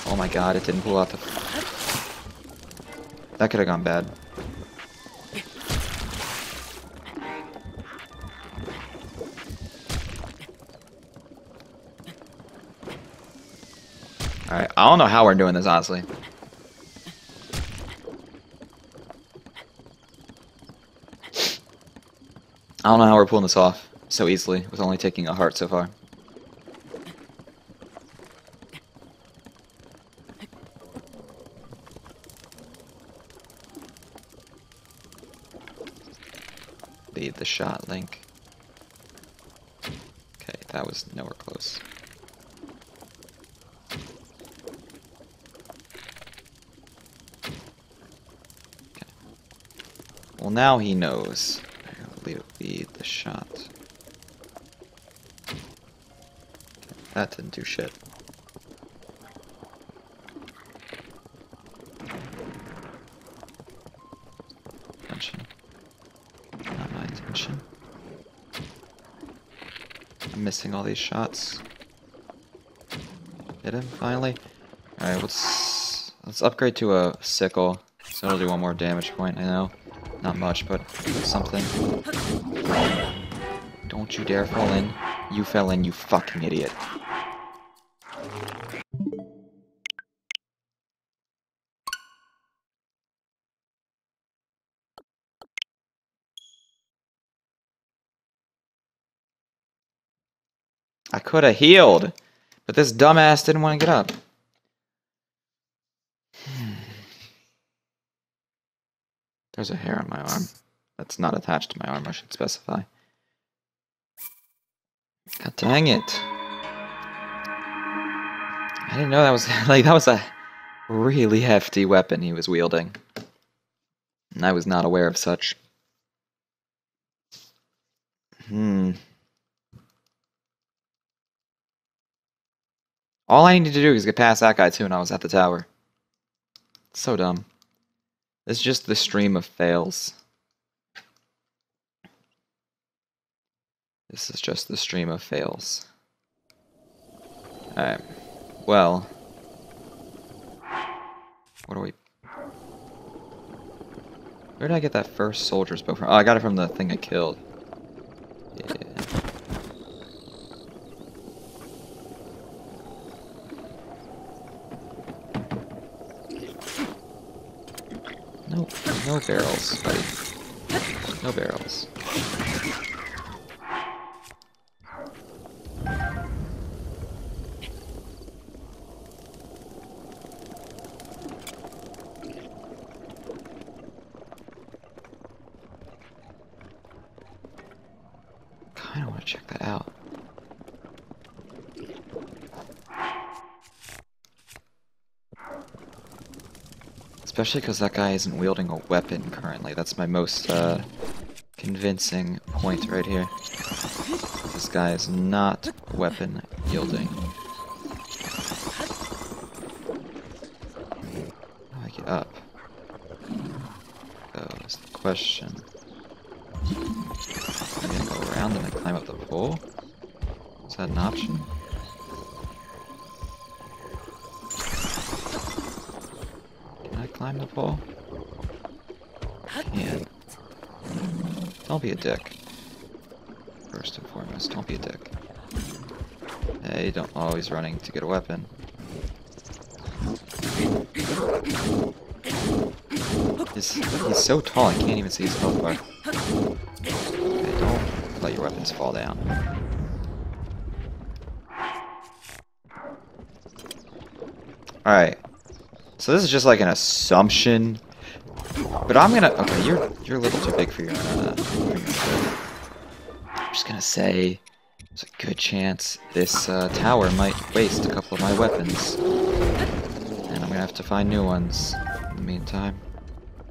Oh my god, it didn't pull out the... That could have gone bad. Alright, I don't know how we're doing this, honestly. I don't know how we're pulling this off. so easily with only taking a heart so far. Lead the shot, Link. Okay, that was nowhere close. Okay. Well, now he knows. Shot. That didn't do shit. Attention. Not my attention. I'm missing all these shots. Hit him finally. Alright, let's let's upgrade to a sickle. So it'll do one more damage point, I know. Not much, but something. Don't you dare fall in. You fell in, you fucking idiot. I could have healed, but this dumbass didn't want to get up. There's a hair on my arm. That's not attached to my arm, I should specify. God dang it. I didn't know that was like that was a really hefty weapon he was wielding. And I was not aware of such. Hmm. All I needed to do is get past that guy too, and I was at the tower. So dumb. It's just the stream of fails. This is just the stream of fails. Alright. Well. What are we... Where did I get that first soldier's bow from? Oh, I got it from the thing I killed. Yeah. No, barrels, buddy. No barrels. Kinda wanna check that out. Especially because that guy isn't wielding a weapon currently. That's my most uh, convincing point right here. This guy is not weapon yielding. How do I get up? Oh, that's the question. Dick. First and foremost, don't be a dick. Hey, don't always running to get a weapon. He's, he's so tall, I can't even see his health bar. Okay, don't let your weapons fall down. Alright. So this is just like an assumption. But I'm gonna... Okay, you're you're a little too big for your, uh, for your. I'm just gonna say... There's a good chance this uh, tower might waste a couple of my weapons. And I'm gonna have to find new ones in the meantime.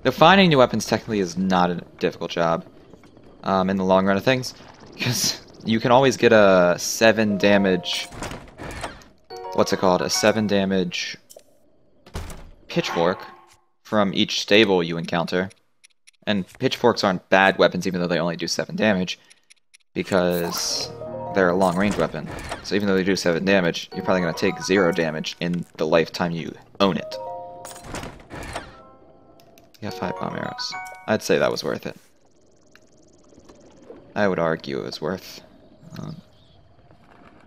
Though finding new weapons technically is not a difficult job um, in the long run of things. Because you can always get a 7 damage... What's it called? A 7 damage pitchfork from each stable you encounter. And pitchforks aren't bad weapons even though they only do 7 damage. Because they're a long range weapon. So even though they do 7 damage, you're probably going to take 0 damage in the lifetime you own it. You got 5 bomb arrows. I'd say that was worth it. I would argue it was worth. Um,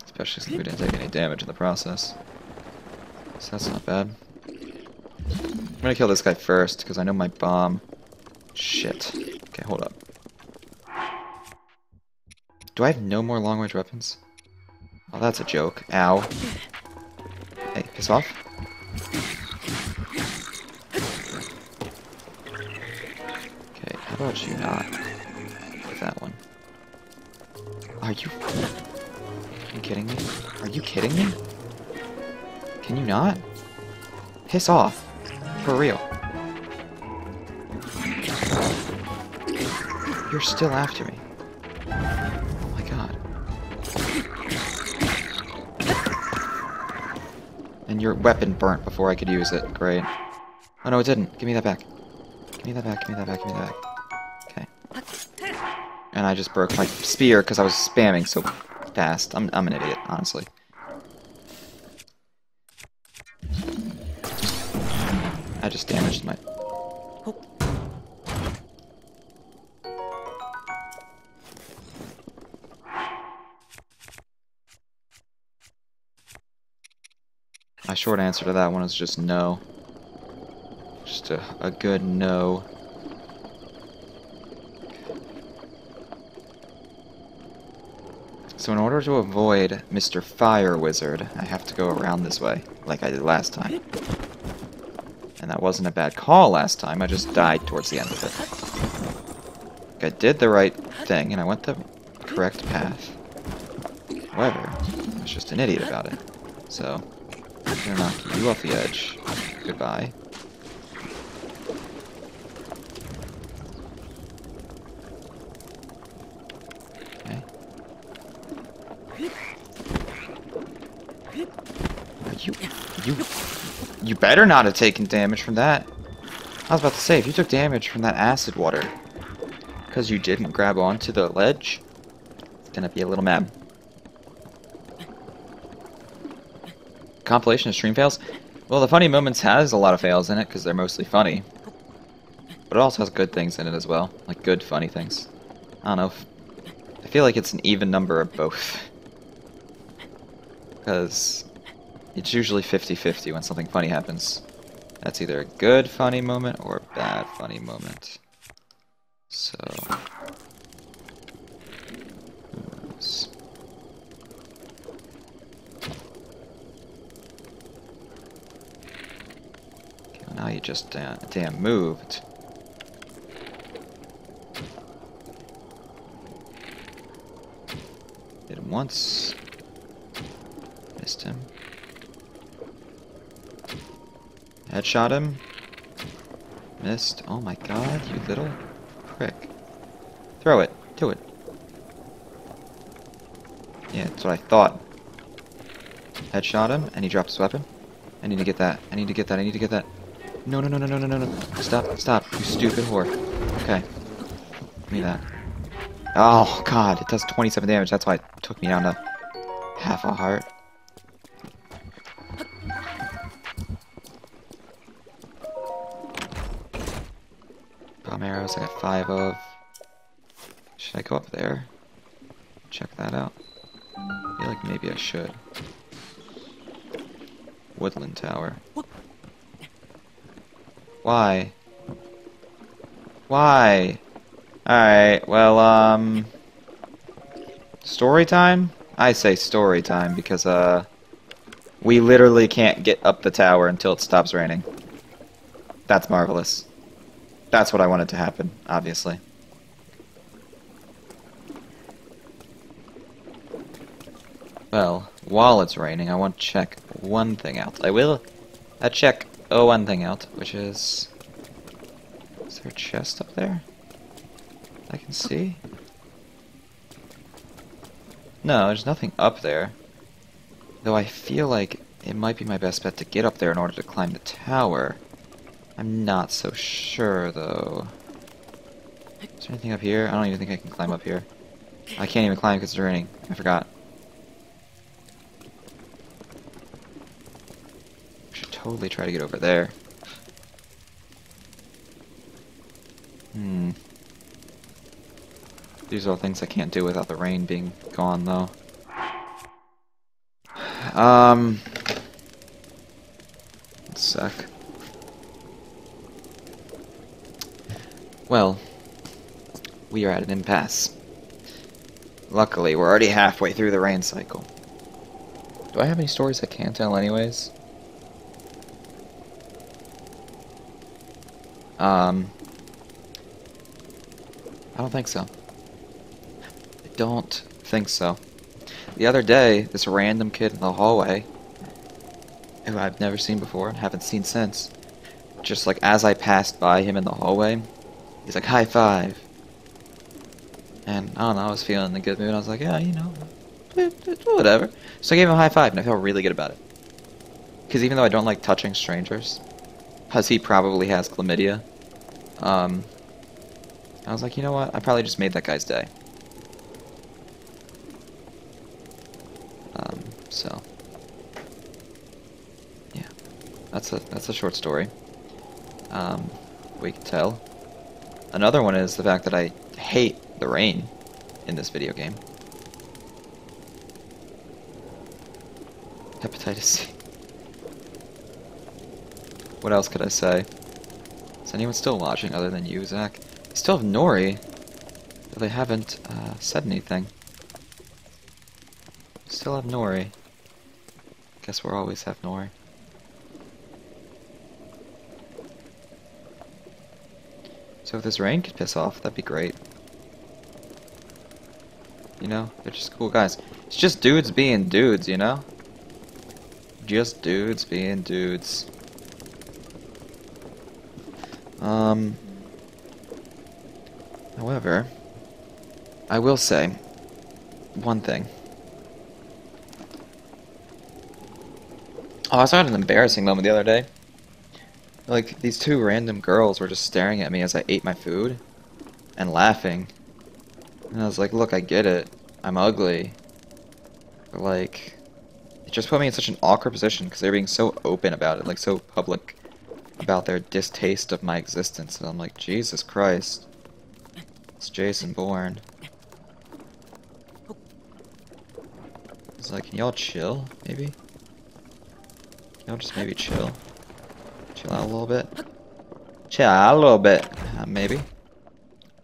especially since we didn't take any damage in the process. So that's not bad. I'm gonna kill this guy first, because I know my bomb... Shit. Okay, hold up. Do I have no more long range weapons? Oh, that's a joke. Ow. Hey, piss off. Okay, how about you not with that one? Are you... Are you kidding me? Are you kidding me? Can you not? Piss off. For real. You're still after me. Oh my god. And your weapon burnt before I could use it. Great. Oh no, it didn't. Give me that back. Give me that back, give me that back, give me that back. Okay. And I just broke my spear because I was spamming so fast. I'm, I'm an idiot, honestly. I just damaged my... My short answer to that one is just no. Just a, a good no. So in order to avoid Mr. Fire Wizard, I have to go around this way, like I did last time. And that wasn't a bad call last time, I just died towards the end of it. I did the right thing, and I went the correct path. However, I was just an idiot about it. So, I'm gonna knock you off the edge. Goodbye. Okay. You, you, you better not have taken damage from that. I was about to say, if you took damage from that acid water, because you didn't grab onto the ledge, it's gonna be a little mad. compilation of stream fails? Well, the funny moments has a lot of fails in it because they're mostly funny. But it also has good things in it as well, like good funny things. I don't know. I feel like it's an even number of both. Because it's usually 50-50 when something funny happens. That's either a good funny moment or a bad funny moment. So... Okay, well, now you just uh, damn moved. Hit him once. Missed him. Headshot him. Missed. Oh my god, you little prick. Throw it. Do it. Yeah, that's what I thought. Headshot him, and he dropped his weapon. I need to get that. I need to get that. I need to get that. No, no, no, no, no, no, no, no. Stop, stop, you stupid whore. Okay. Give me that. Oh, God, it does 27 damage. That's why it took me down to half a heart. I go up there? Check that out. I feel like maybe I should. Woodland Tower. Why? Why? Alright, well, um... Story time? I say story time because, uh... We literally can't get up the tower until it stops raining. That's marvelous. That's what I wanted to happen, obviously. Well, while it's raining, I want to check one thing out. I will uh, check oh, one thing out, which is... Is there a chest up there? I can see? No, there's nothing up there. Though I feel like it might be my best bet to get up there in order to climb the tower. I'm not so sure, though. Is there anything up here? I don't even think I can climb up here. I can't even climb because it's raining. I forgot. Should totally try to get over there. Hmm. These are all things I can't do without the rain being gone, though. Um. Sec. Well, we are at an impasse. Luckily, we're already halfway through the rain cycle. Do I have any stories I can't tell anyways? Um, I don't think so. I don't think so. The other day, this random kid in the hallway, who I've never seen before and haven't seen since, just like as I passed by him in the hallway, he's like, high five. And I don't know, I was feeling in a good mood. I was like, yeah, you know, whatever. So I gave him a high five, and I felt really good about it. Because even though I don't like touching strangers, because he probably has chlamydia, um, I was like, you know what? I probably just made that guy's day. Um, so yeah, that's a that's a short story. Um, we can tell. Another one is the fact that I hate the rain in this video game. Hepatitis C. What else could I say? Is anyone still watching other than you, Zach? I still have Nori, they haven't uh, said anything. Still have Nori. Guess we'll always have Nori. So if this rain could piss off, that'd be great. You know, they're just cool guys. It's just dudes being dudes, you know? Just dudes being dudes. Um, however, I will say one thing. Oh, I saw an embarrassing moment the other day. Like, these two random girls were just staring at me as I ate my food and laughing. And I was like, look, I get it. I'm ugly. But, like, it just put me in such an awkward position because they're being so open about it, like, so public about their distaste of my existence. And I'm like, Jesus Christ. It's Jason Bourne. It's like, can y'all chill, maybe? Y'all just maybe chill? Chill out a little bit? Chill out a little bit, uh, maybe?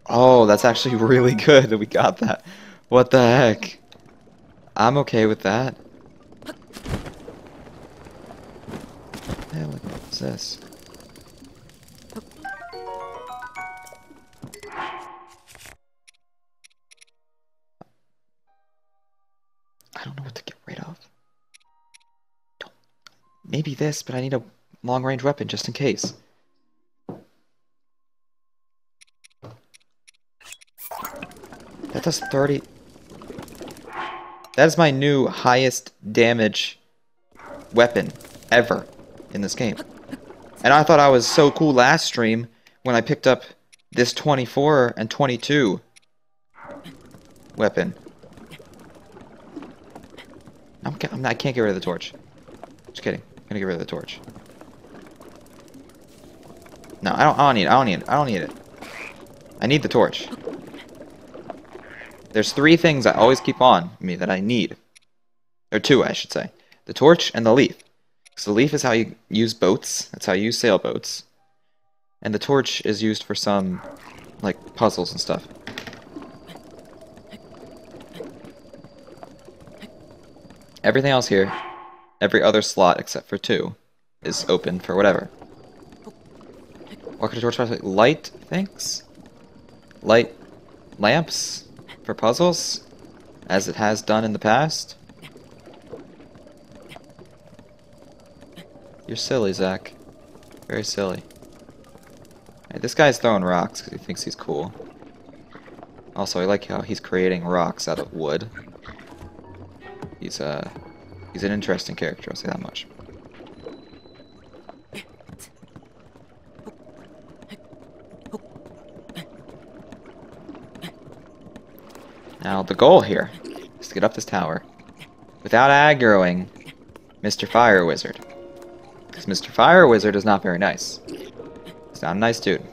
Oh, that's actually really good that we got that. What the heck? I'm okay with that. Hey, what's this? Maybe this, but I need a long-range weapon just in case. That does 30... That is my new highest damage weapon ever in this game. And I thought I was so cool last stream when I picked up this 24 and 22 weapon. I'm, I can't get rid of the torch. Just kidding. Gonna get rid of the torch. No, I don't. I don't need. It. I don't need. It. I don't need it. I need the torch. There's three things I always keep on me that I need. Or two, I should say. The torch and the leaf. So the leaf is how you use boats. That's how you use sailboats. And the torch is used for some, like, puzzles and stuff. Everything else here, every other slot except for two, is open for whatever. A torch possibly light thanks. Light lamps for puzzles, as it has done in the past. You're silly, Zach. Very silly. Hey, this guy's throwing rocks because he thinks he's cool. Also, I like how he's creating rocks out of wood. He's uh, he's an interesting character. I'll say that much. Now, the goal here is to get up this tower without aggroing Mr. Fire Wizard. Because Mr. Fire Wizard is not very nice. He's not a nice dude.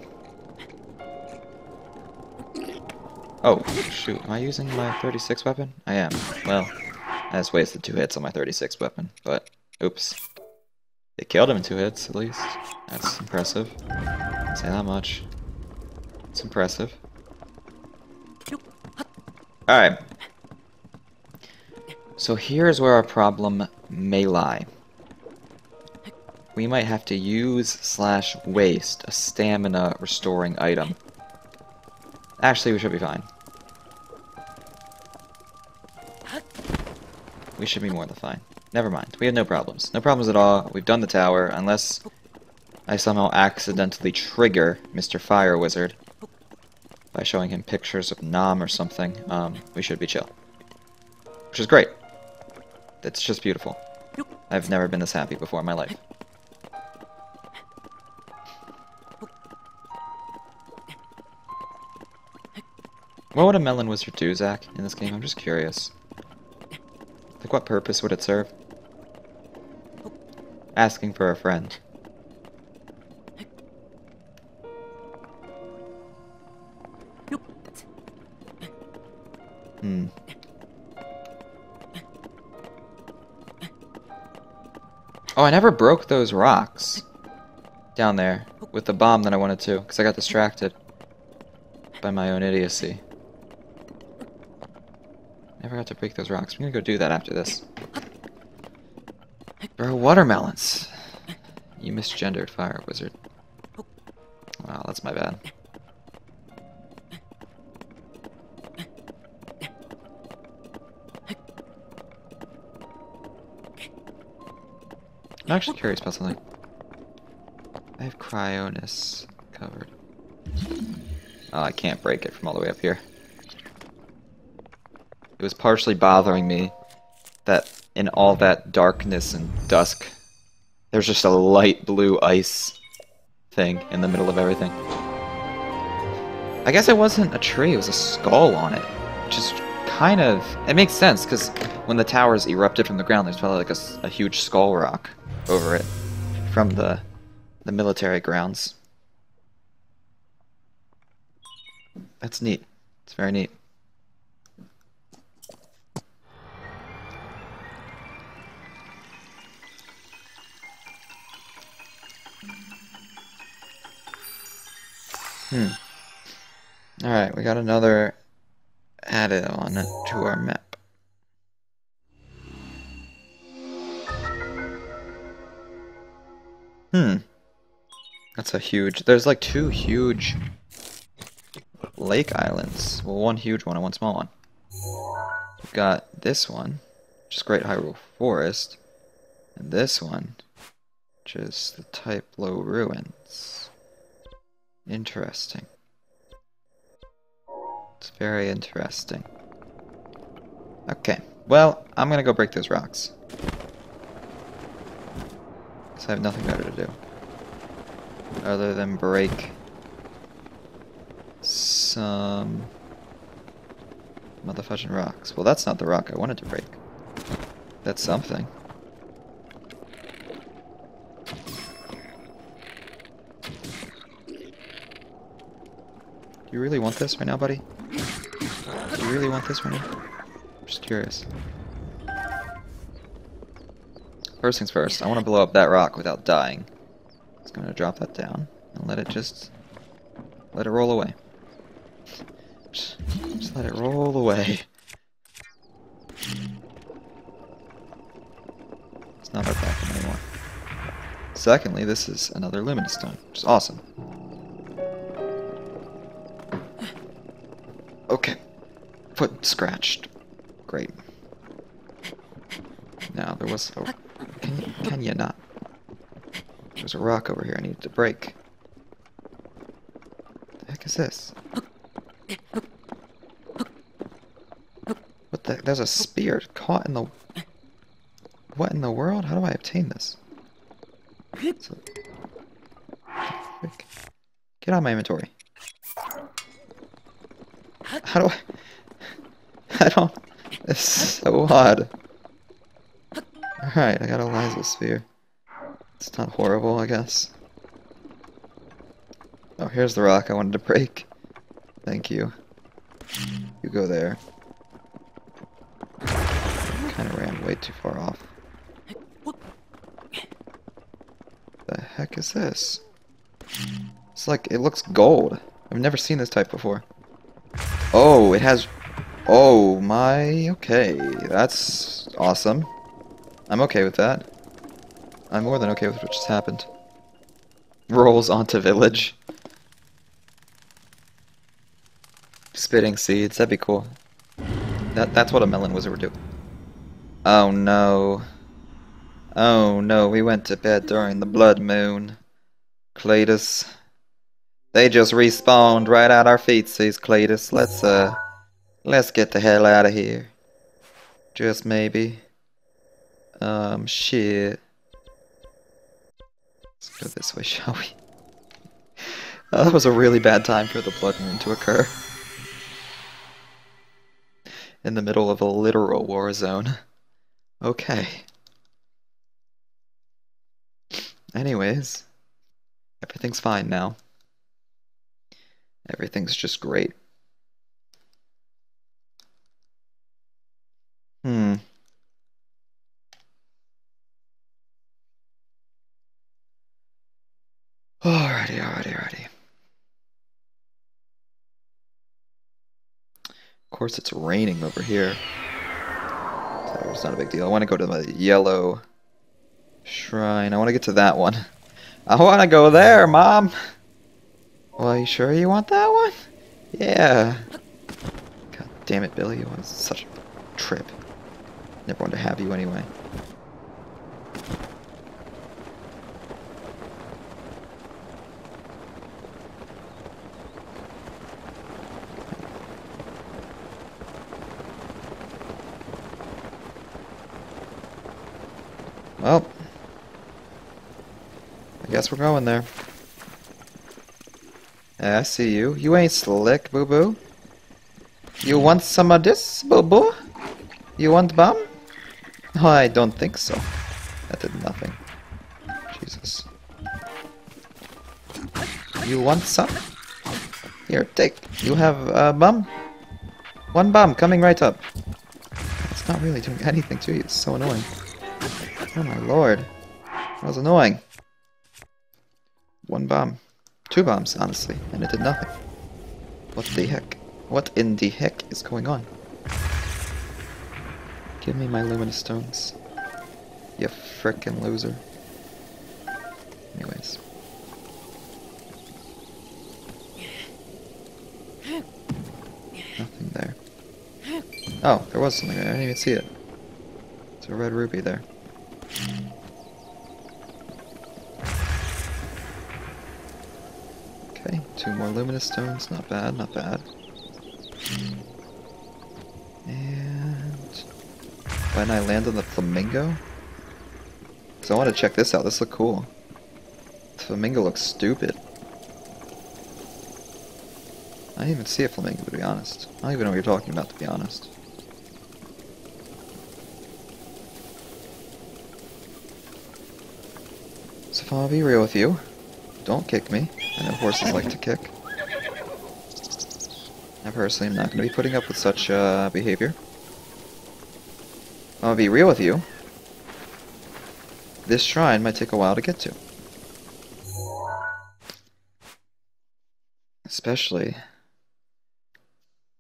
Oh, shoot. Am I using my 36 weapon? I am. Well, I just wasted two hits on my 36 weapon, but oops. It killed him in two hits, at least. That's impressive. say that much. It's impressive. Alright. So here's where our problem may lie. We might have to use slash waste a stamina restoring item. Actually, we should be fine. We should be more than fine. Never mind. We have no problems. No problems at all. We've done the tower, unless I somehow accidentally trigger Mr. Fire Wizard by showing him pictures of Nam or something. Um, we should be chill. Which is great. It's just beautiful. I've never been this happy before in my life. What would a melon wizard do, Zach, in this game? I'm just curious. What purpose would it serve? Asking for a friend. Hmm. Oh, I never broke those rocks down there with the bomb that I wanted to, because I got distracted by my own idiocy. Got to break those rocks. I'm gonna go do that after this. Bro, watermelons. You misgendered fire wizard. Wow, that's my bad. I'm actually curious about something. I have Cryonis covered. Oh, I can't break it from all the way up here. It was partially bothering me that in all that darkness and dusk, there's just a light blue ice thing in the middle of everything. I guess it wasn't a tree, it was a skull on it. Which is kind of... It makes sense, because when the towers erupted from the ground, there's probably like a huge skull rock over it from the, the military grounds. That's neat. It's very neat. Alright, we got another added on to our map. Hmm. That's a huge. There's like two huge lake islands. Well, one huge one and one small one. We've got this one, which is Great Hyrule Forest, and this one, which is the Type Low Ruins. Interesting. It's very interesting. Okay, well, I'm gonna go break those rocks. Because I have nothing better to do. Other than break some motherfucking rocks. Well, that's not the rock I wanted to break. That's something. Do you really want this right now, buddy? Really want this now? I'm just curious. First things first, I want to blow up that rock without dying. Just gonna drop that down and let it just let it roll away. Just, just let it roll away. It's not our anymore. Secondly, this is another luminous stone, which is awesome. Okay. Foot scratched. Great. Now there was. Oh, can you, can you not? There's a rock over here I needed to break. The heck is this? What the? There's a spear caught in the. What in the world? How do I obtain this? So- Get out of my inventory. How do I? Don't. Is so odd. Alright, I got a Lizal Spear. It's not horrible, I guess. Oh, here's the rock I wanted to break. Thank you. You go there. Kind of ran way too far off. The heck is this? It's like, it looks gold. I've never seen this type before. Oh, it has Oh my, okay. That's awesome. I'm okay with that. I'm more than okay with what just happened. Rolls onto village. Spitting seeds, that'd be cool. That That's what a melon wizard would do. Oh no. Oh no, we went to bed during the blood moon. Cletus. They just respawned right at our feet, sees Cletus. Let's, uh, let's get the hell out of here. Just maybe. Um, shit. Let's go this way, shall we? Uh, that was a really bad time for the blood moon to occur. In the middle of a literal war zone. Okay. Anyways, everything's fine now. Everything's just great. Hmm. Alrighty, alrighty, alrighty. Of course, it's raining over here. It's not a big deal. I want to go to the yellow shrine. I want to get to that one. I want to go there, Mom! Well, you sure you want that one? Yeah. God damn it, Billy. It was such a trip. Never wanted to have you anyway. Well, I guess we're going there. Yeah, I see you. You ain't slick, boo boo. You want some of this, boo boo? You want bum? I don't think so. That did nothing. Jesus. You want some? Here, take. You have a bomb? One bomb coming right up. It's not really doing anything to you. It's so annoying. Oh my lord. That was annoying. One bomb. Two bombs, honestly, and it did nothing. What the heck? What in the heck is going on? Give me my luminous stones. You frickin' loser. Anyways. Nothing there. Oh, there was something. I didn't even see it. It's a red ruby there. Okay, two more luminous stones. Not bad, not bad. And why didn't I land on the flamingo? Cause I want to check this out. This look cool. The flamingo looks stupid. I didn't even see a flamingo, to be honest. I don't even know what you're talking about, to be honest. So if I'll be real with you, don't kick me. I know horses like to kick. I personally am not going to be putting up with such uh, behavior. I'll be real with you. This shrine might take a while to get to. Especially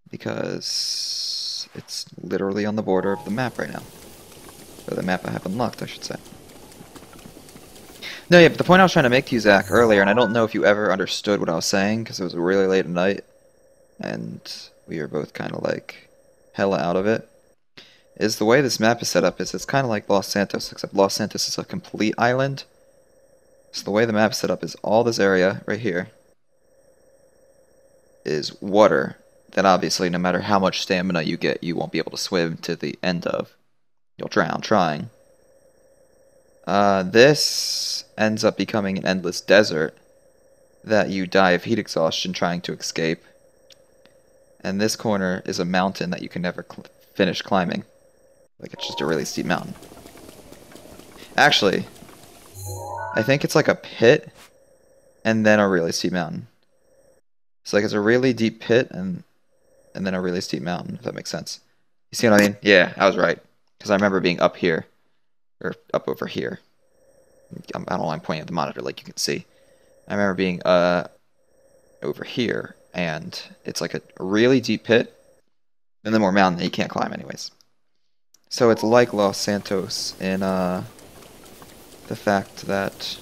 because it's literally on the border of the map right now. Or the map I have unlocked, I should say. No, yeah, but the point I was trying to make to you, Zach, earlier, and I don't know if you ever understood what I was saying, because it was really late at night, and we were both kind of like hella out of it, is the way this map is set up is it's kind of like Los Santos, except Los Santos is a complete island. So the way the map is set up is all this area right here is water that obviously no matter how much stamina you get, you won't be able to swim to the end of. You'll drown trying. Uh, this ends up becoming an endless desert that you die of heat exhaustion trying to escape. And this corner is a mountain that you can never cl finish climbing. Like, it's just a really steep mountain. Actually, I think it's like a pit and then a really steep mountain. So like it's a really deep pit and and then a really steep mountain, if that makes sense. You see what I mean? Yeah, I was right. Because I remember being up here. Or up over here. I don't know, I'm pointing at the monitor like you can see. I remember being uh over here, and it's like a really deep pit, And then more mountain that you can't climb anyways. So it's like Los Santos in uh, the fact that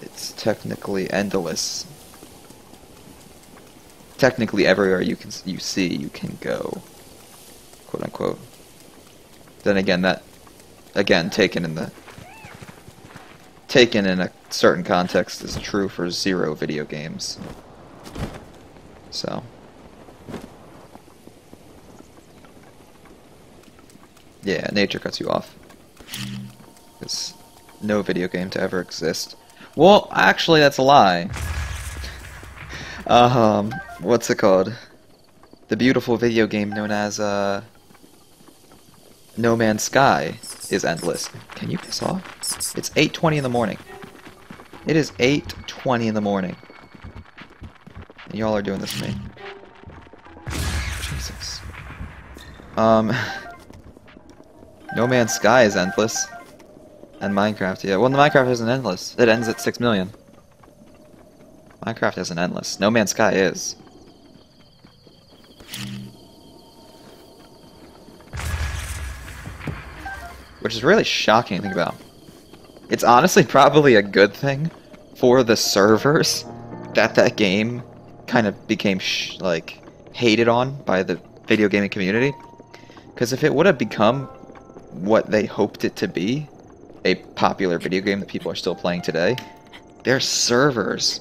it's technically endless. Technically everywhere you can you see you can go, quote unquote. Then again, that again taken in the taken in a certain context is true for zero video games. So. Yeah, nature cuts you off. Because no video game to ever exist. Well, actually, that's a lie. um, what's it called? The beautiful video game known as, uh, No Man's Sky is endless. Can you piss off? It's 8.20 in the morning. It is 8.20 in the morning. And y'all are doing this to me. Jesus. Um... No Man's Sky is endless. And Minecraft, yeah. Well, the Minecraft isn't endless. It ends at 6 million. Minecraft isn't endless. No Man's Sky is. Which is really shocking to think about. It's honestly probably a good thing for the servers that that game kind of became like hated on by the video gaming community. Because if it would have become what they hoped it to be, a popular video game that people are still playing today, their servers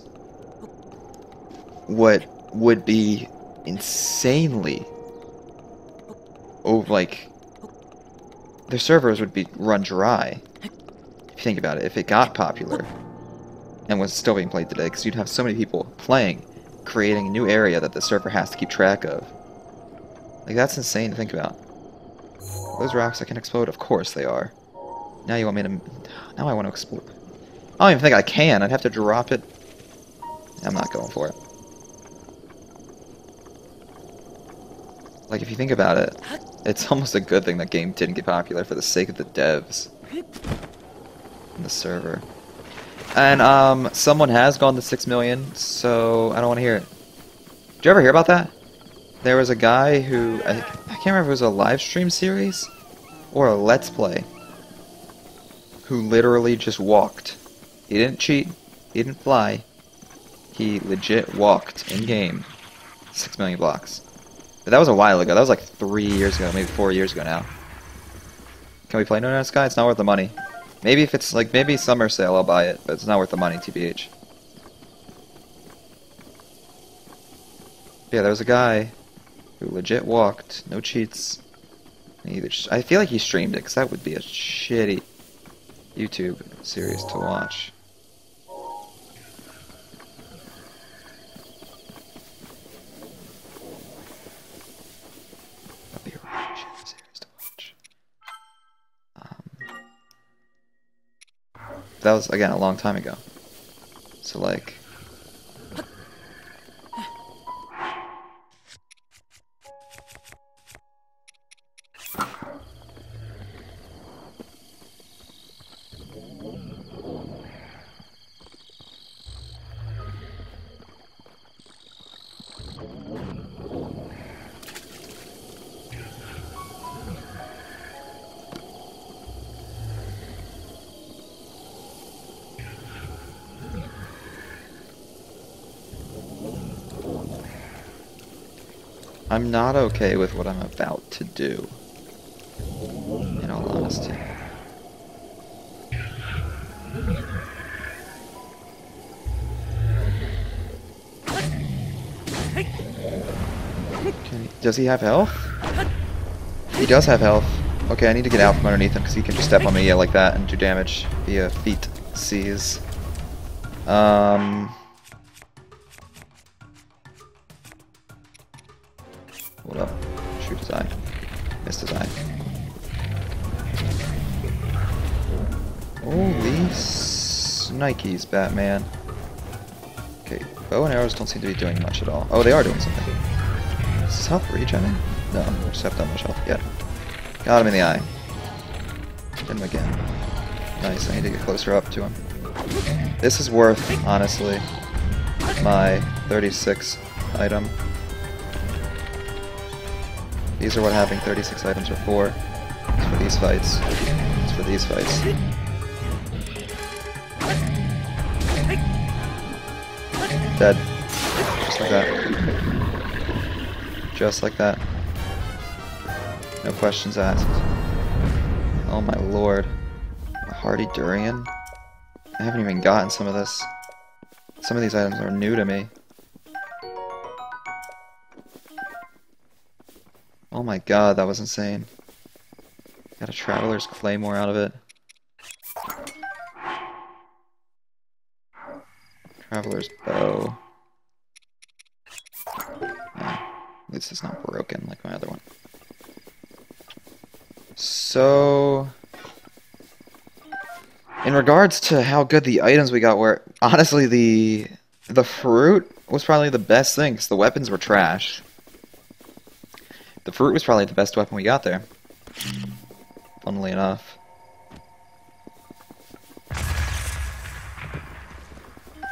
what would be insanely oh like their servers would be run dry. If you think about it, if it got popular and was still being played today, because you'd have so many people playing, creating a new area that the server has to keep track of. Like that's insane to think about. Those rocks that can explode? Of course they are. Now you want me to... Now I want to explode. I don't even think I can. I'd have to drop it. I'm not going for it. Like, if you think about it, it's almost a good thing that game didn't get popular for the sake of the devs. And the server. And, um, someone has gone to 6 million, so I don't want to hear it. Did you ever hear about that? There was a guy who, I, I can't remember if it was a live stream series or a let's play, who literally just walked. He didn't cheat, he didn't fly, he legit walked in game. Six million blocks. But that was a while ago, that was like three years ago, maybe four years ago now. Can we play No Man's Sky? It's not worth the money. Maybe if it's like, maybe summer sale I'll buy it, but it's not worth the money, TBH. Yeah, there was a guy who legit walked, no cheats. Either I feel like he streamed it, because that would be a shitty YouTube series to watch. Um, that was, again, a long time ago. So, like... I'm not okay with what I'm about to do. In all honesty. He, does he have health? He does have health. Okay, I need to get out from underneath him because he can just step on me yeah, like that and do damage via feet seize. Um... Hold up. Shoot his eye. Missed his eye. Holy Nikes, Batman. Okay, bow and arrows don't seem to be doing much at all. Oh, they are doing something. Is this health regening? No, I just have that much health. Yeah. Got him in the eye. Hit him again. Nice, I need to get closer up to him. This is worth, honestly. my 36 item. These are what having 36 items are for. It's for these fights. It's for these fights. Dead. Just like that. Just like that. No questions asked. Oh my lord. A hearty durian? I haven't even gotten some of this. Some of these items are new to me. Oh my god, that was insane. Got a Traveler's Claymore out of it. Traveler's Bow. Yeah, at least it's not broken like my other one. So... In regards to how good the items we got were, honestly, the the fruit was probably the best thing, because the weapons were trash. The fruit was probably the best weapon we got there. Funnily enough.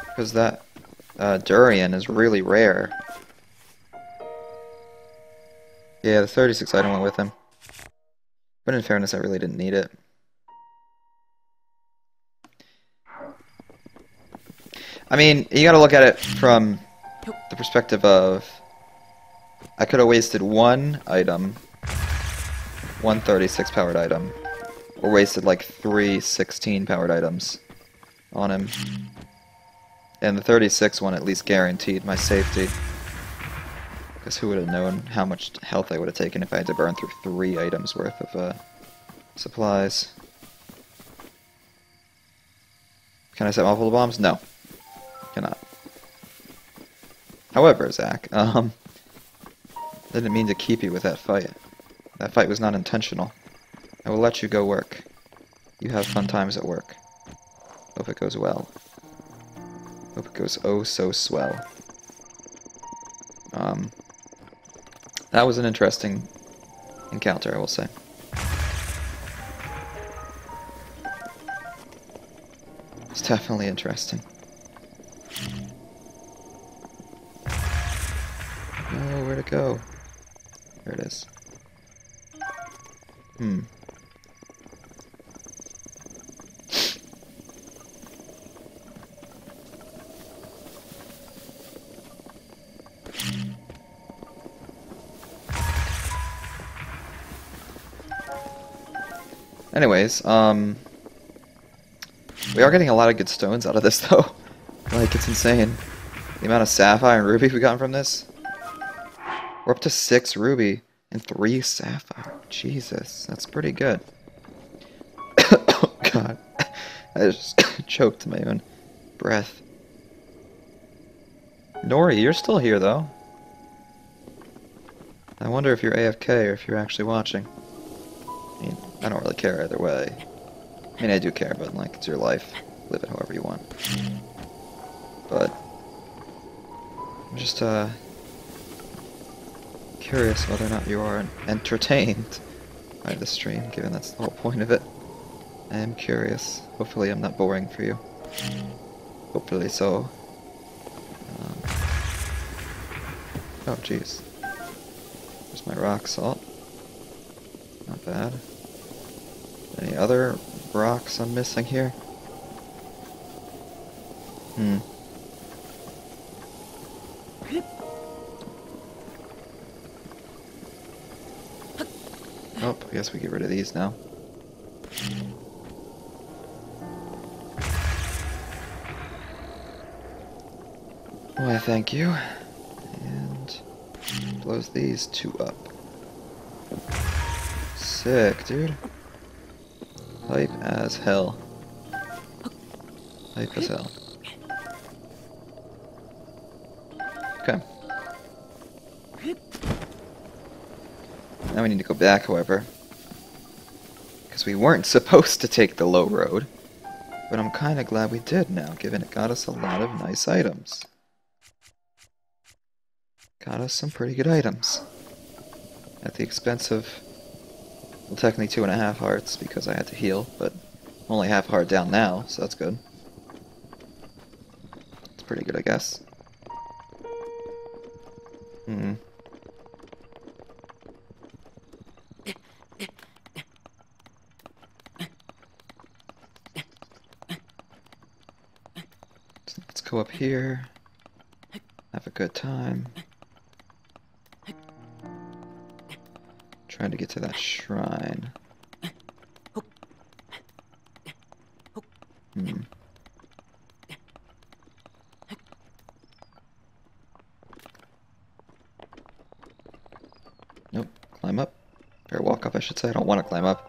Because that uh, durian is really rare. Yeah, the 36 item went with him. But in fairness, I really didn't need it. I mean, you gotta look at it from the perspective of I could have wasted one item, one 36 powered item, or wasted like three 16 powered items on him. And the 36 one at least guaranteed my safety. Because who would have known how much health I would have taken if I had to burn through three items worth of uh, supplies. Can I set multiple bombs? No. Cannot. However, Zach, um, didn't mean to keep you with that fight. That fight was not intentional. I will let you go work. You have fun times at work. Hope it goes well. Hope it goes oh so swell. Um, that was an interesting encounter, I will say. It's definitely interesting. Oh, where'd it go? There it is. Hmm. Anyways, um... We are getting a lot of good stones out of this, though. like, it's insane. The amount of sapphire and ruby we got from this. We're up to six ruby and three sapphire. Jesus, that's pretty good. oh, God. I just choked my own breath. Nori, you're still here, though. I wonder if you're AFK or if you're actually watching. I mean, I don't really care either way. I mean, I do care, but, like, it's your life. Live it however you want. But... I'm just, uh... Curious whether or not you are entertained by the stream, given that's the whole point of it. I am curious. Hopefully I'm not boring for you. Hopefully so. Um, oh, jeez. There's my rock salt. Not bad. Any other rocks I'm missing here? Hmm. I guess we get rid of these now. Why, thank you. And blows these two up. Sick, dude. Hype as hell. Hype as hell. Okay. Now we need to go back, however. Because we weren't supposed to take the low road. But I'm kinda glad we did now, given it got us a lot of nice items. Got us some pretty good items. At the expense of, well, technically two and a half hearts because I had to heal, but only half heart down now, so that's good. It's pretty good, I guess. Hmm. Go up here. Have a good time. Trying to get to that shrine. Hmm. Nope. Climb up. Or walk up, I should say. I don't want to climb up.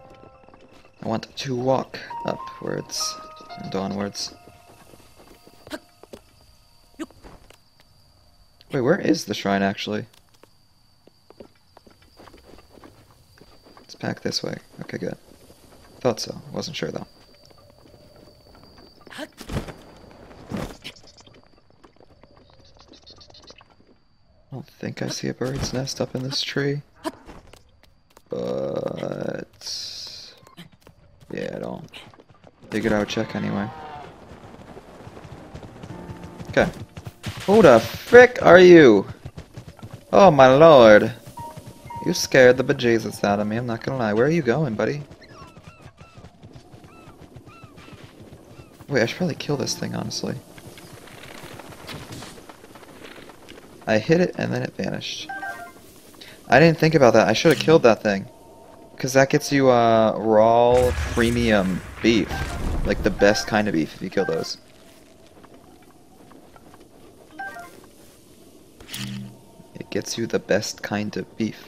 I want to walk upwards and onwards. Wait, where is the shrine actually? It's back this way. Okay, good. Thought so. Wasn't sure though. I don't think I see a bird's nest up in this tree. But... Yeah, I don't. Figured I would check anyway. Okay. Who the frick are you? Oh my lord. You scared the bejesus out of me, I'm not gonna lie. Where are you going, buddy? Wait, I should probably kill this thing, honestly. I hit it and then it vanished. I didn't think about that. I should have killed that thing. Because that gets you uh, raw premium beef. Like the best kind of beef if you kill those. It gets you the best kind of beef.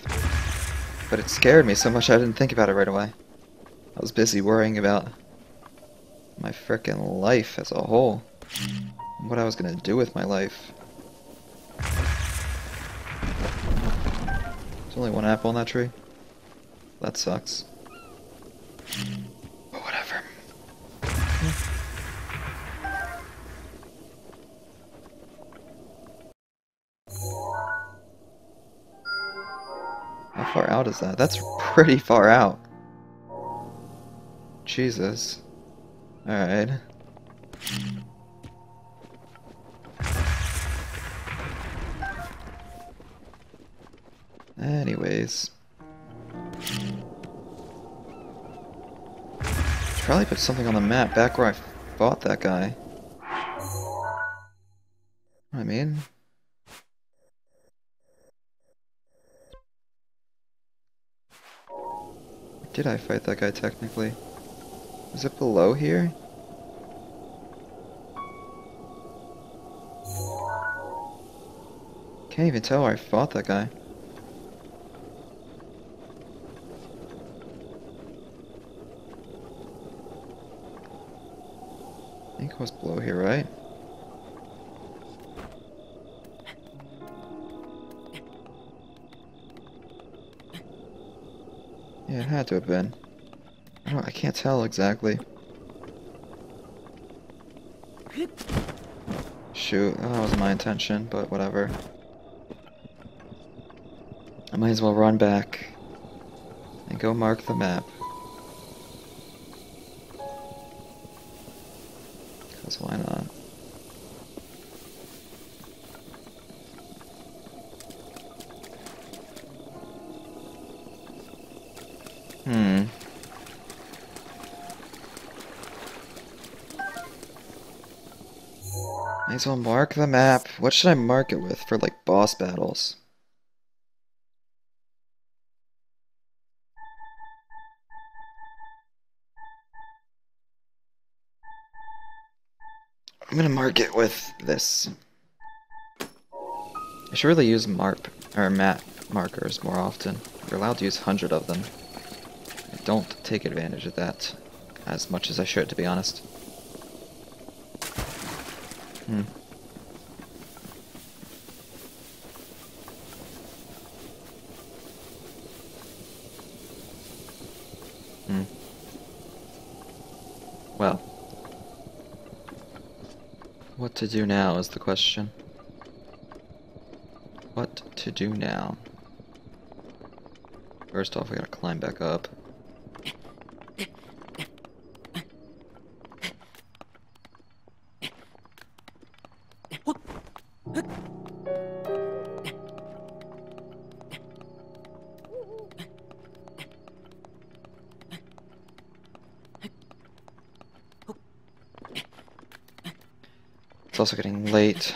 But it scared me so much I didn't think about it right away. I was busy worrying about my frickin' life as a whole. What I was gonna do with my life. There's only one apple on that tree. That sucks. Far out is that? That's pretty far out. Jesus. Alright. Anyways. Probably put something on the map back where I fought that guy. I mean... Did I fight that guy technically? Is it below here? Can't even tell where I fought that guy. I think it was below here, right? It had to have been. I I can't tell exactly. Shoot, that was my intention, but whatever. I might as well run back and go mark the map. Well mark the map. What should I mark it with for like boss battles? I'm gonna mark it with this. I should really use marp or map markers more often. You're allowed to use 100 of them. I don't take advantage of that as much as I should, to be honest. Hmm. Hmm. Well. What to do now is the question. What to do now? First off, we gotta climb back up. Also getting late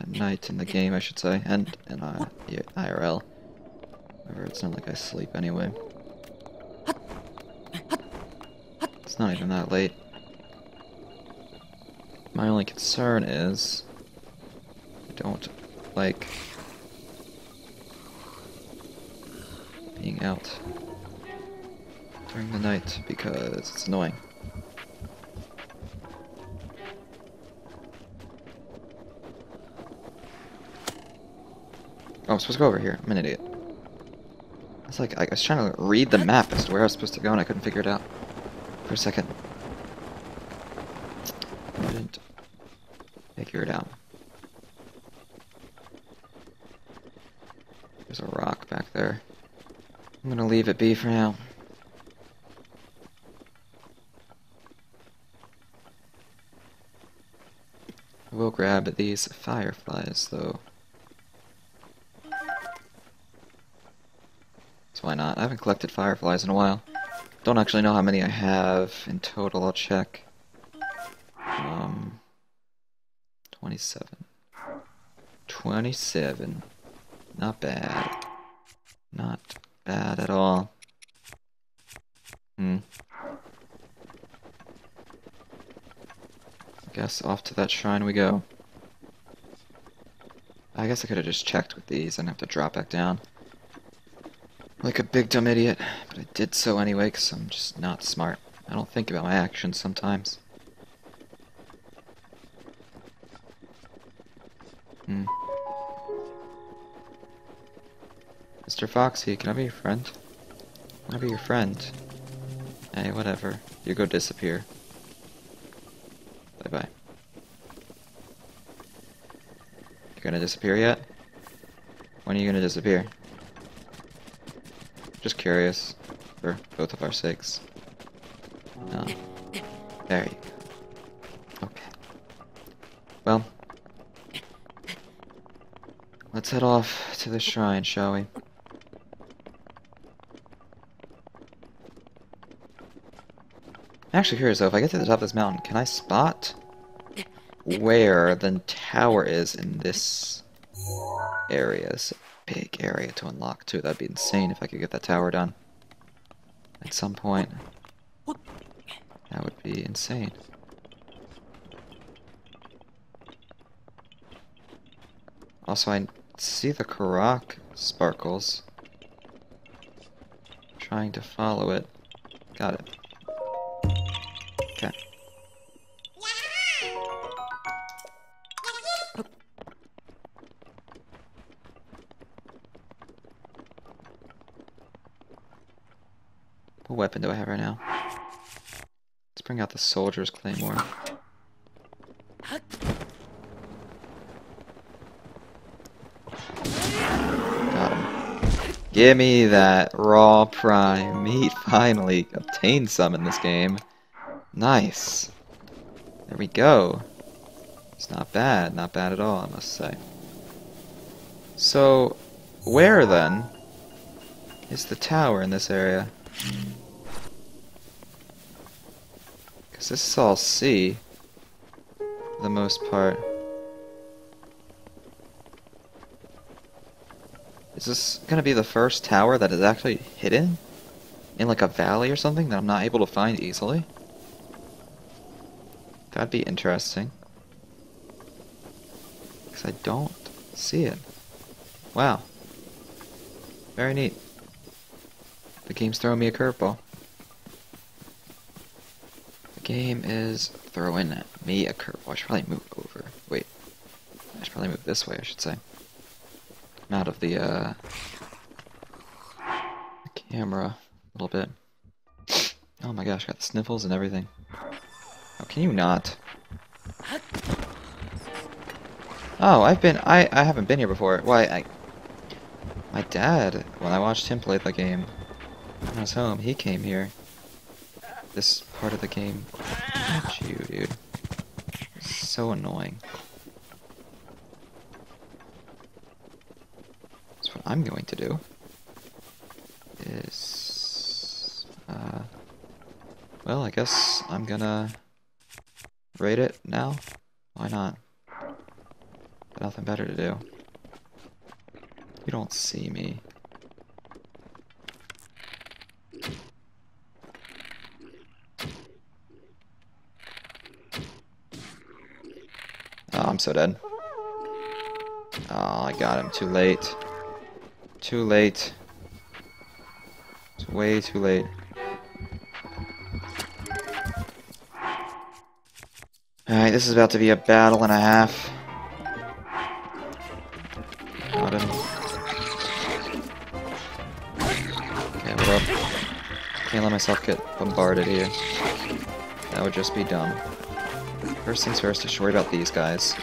at night in the game, I should say, and in uh, IRL. However, it's not like I sleep anyway. It's not even that late. My only concern is I don't like being out during the night because it's annoying. I'm supposed to go over here. I'm an idiot. It's like I was trying to read the map as to where I was supposed to go and I couldn't figure it out for a second. I didn't figure it out. There's a rock back there. I'm gonna leave it be for now. I will grab these fireflies though. So why not? I haven't collected fireflies in a while. Don't actually know how many I have in total, I'll check. Um, 27. 27. Not bad. Not bad at all. Hmm. I guess off to that shrine we go. I guess I could have just checked with these and have to drop back down. Like a big dumb idiot, but I did so anyway because I'm just not smart. I don't think about my actions sometimes. Hmm. Mr. Foxy, can I be your friend? I be your friend? Hey, whatever. You go disappear. Bye bye. You gonna disappear yet? When are you gonna disappear? Just curious, for both of our sakes. There you go. Okay. Well. Let's head off to the shrine, shall we? I'm actually curious though, if I get to the top of this mountain, can I spot where the tower is in this area? A area to unlock too. That'd be insane if I could get that tower done. At some point. That would be insane. Also, I see the Korok sparkles. Trying to follow it. Got it. The soldier's claymore. Got him. Give me that raw prime meat. Finally obtained some in this game. Nice. There we go. It's not bad. Not bad at all, I must say. So, where then is the tower in this area? Hmm. This is all C, for the most part. Is this gonna be the first tower that is actually hidden? In like a valley or something that I'm not able to find easily? That'd be interesting. Because I don't see it. Wow. Very neat. The game's throwing me a curveball. Game is throwing me a curveball. I should probably move over. Wait. I should probably move this way, I should say. I'm out of the, uh, camera a little bit. Oh my gosh, got the sniffles and everything. Oh, can you not? Oh, I've been, I, I haven't been here before. Why, I, my dad, when I watched him play the game, when I was home, he came here. This part of the game. You, dude. So annoying. That's what I'm going to do is, uh, well, I guess I'm gonna rate it now. Why not? Nothing better to do. You don't see me. Oh, I'm so dead. Oh, I got him too late. Too late. It's way too late. Alright, this is about to be a battle and a half. Got him. Okay, what up? Can't let myself get bombarded here. That would just be dumb. First things first, I should worry about these guys.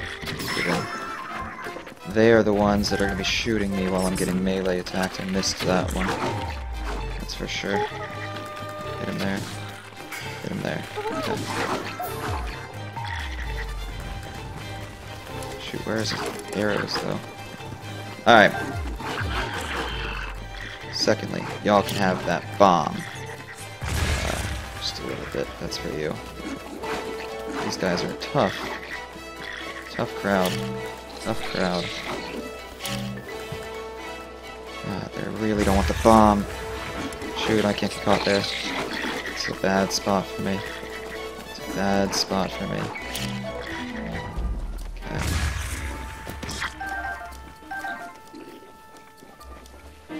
They are the ones that are going to be shooting me while I'm getting melee attacked. I missed that one. That's for sure. Hit him there. Hit him there. Okay. Shoot, where is his arrows, though? Alright. Secondly, y'all can have that bomb. Uh, just a little bit. That's for you. These guys are tough. Tough crowd. Tough crowd. God, they really don't want the bomb. Shoot, I can't get caught there. It's a bad spot for me. It's a bad spot for me.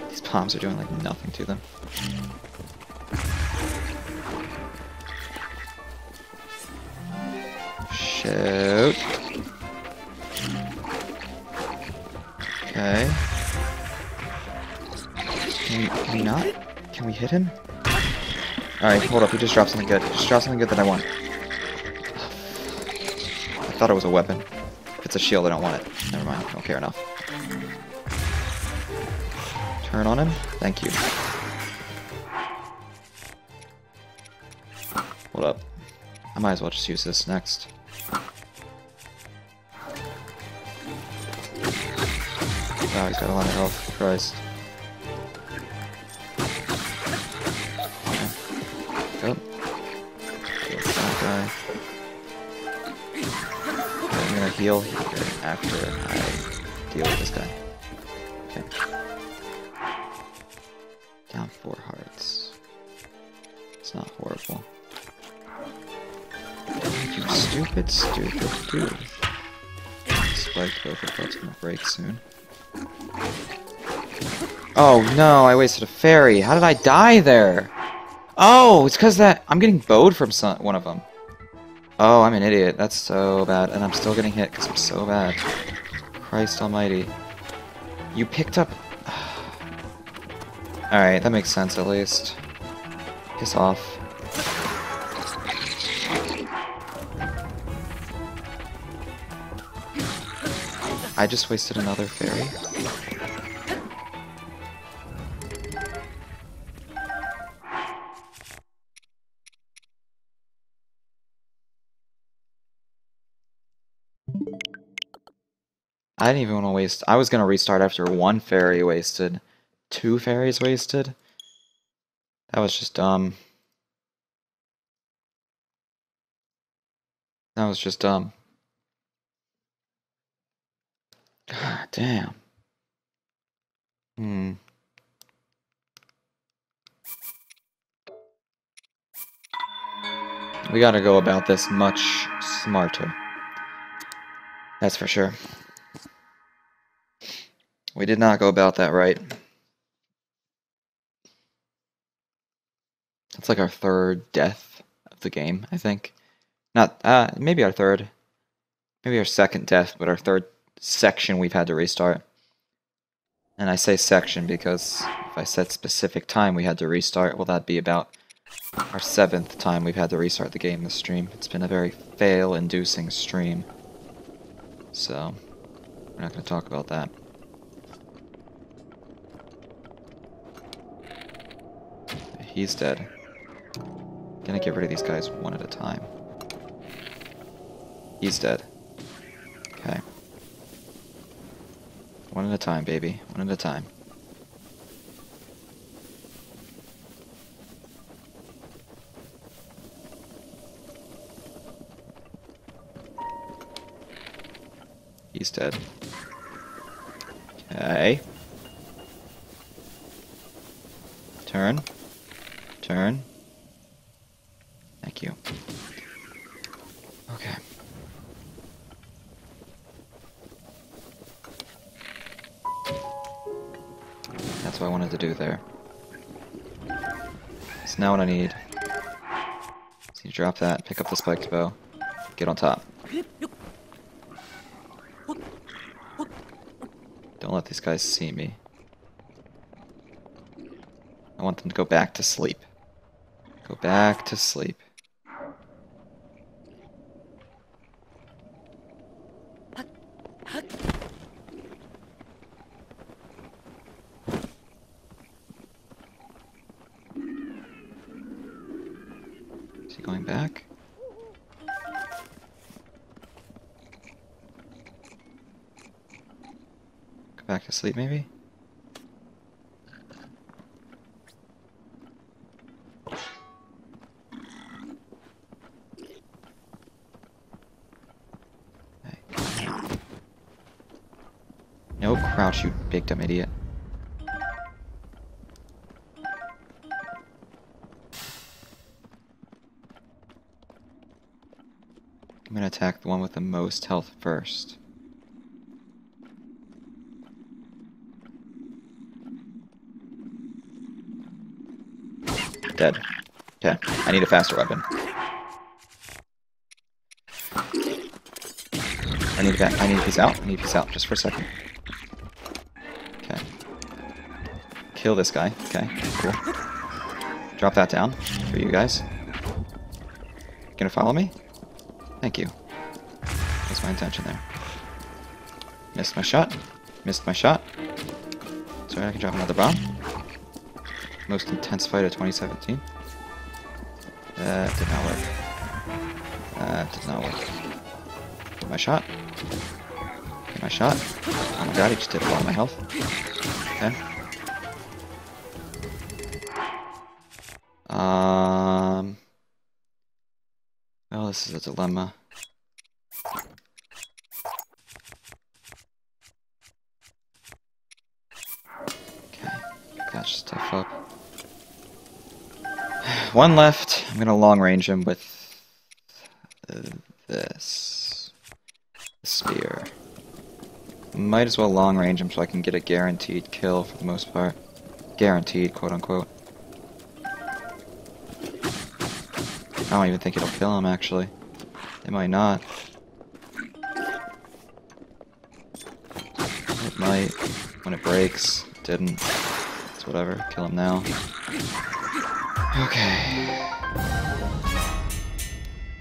These bombs are doing like nothing to them. Shoot. Okay. Can we, can we not? Can we hit him? Alright, hold up, he just dropped something good. Just dropped something good that I want. I thought it was a weapon. If it's a shield, I don't want it. Never mind, I don't care enough. Turn on him? Thank you. Hold up. I might as well just use this next. He's got a lot of health. Christ. I'm gonna heal here after I deal with this guy. Okay. Down four hearts. It's not horrible. You stupid, stupid dude. Spike both of that's gonna break soon. Oh no, I wasted a fairy. How did I die there? Oh, it's because that I'm getting bowed from some, one of them. Oh, I'm an idiot. That's so bad. And I'm still getting hit because I'm so bad. Christ almighty. You picked up... Alright, that makes sense at least. Piss off. I just wasted another fairy. I didn't even want to waste. I was going to restart after one fairy wasted. Two fairies wasted? That was just dumb. That was just dumb. God damn. Hmm. We gotta go about this much smarter. That's for sure. We did not go about that right. That's like our third death of the game, I think. Not, uh, maybe our third. Maybe our second death, but our third section we've had to restart. And I say section because if I said specific time we had to restart, well that'd be about our seventh time we've had to restart the game this stream. It's been a very fail-inducing stream. So, we're not going to talk about that. He's dead. Gonna get rid of these guys one at a time. He's dead. Okay. One at a time, baby. One at a time. He's dead. Okay. Turn. Turn. Thank you. Okay. That's what I wanted to do there. So now what I need is you drop that, pick up the spiked bow, get on top. Don't let these guys see me. I want them to go back to sleep. Go back to sleep. Is he going back? Go back to sleep, maybe? Hey. No idiot. I'm gonna attack the one with the most health first. Dead. Okay, I need a faster weapon. I need to I need peace out. I need to peace out just for a second. Kill this guy. Okay, cool. Drop that down for you guys. Gonna follow me? Thank you. That's my intention there. Missed my shot. Missed my shot. Sorry, I can drop another bomb. Most intense fight of 2017. That did not work. That did not work. Get my shot. Get my shot. Oh my god, he just did a lot of my health. Okay. Um. Well, this is a dilemma. Okay, should tough up. One left. I'm gonna long range him with uh, this spear. Might as well long range him so I can get a guaranteed kill for the most part. Guaranteed, quote unquote. I don't even think it'll kill him, actually. It might not. It might. When it breaks. Didn't. It's whatever. Kill him now. Okay.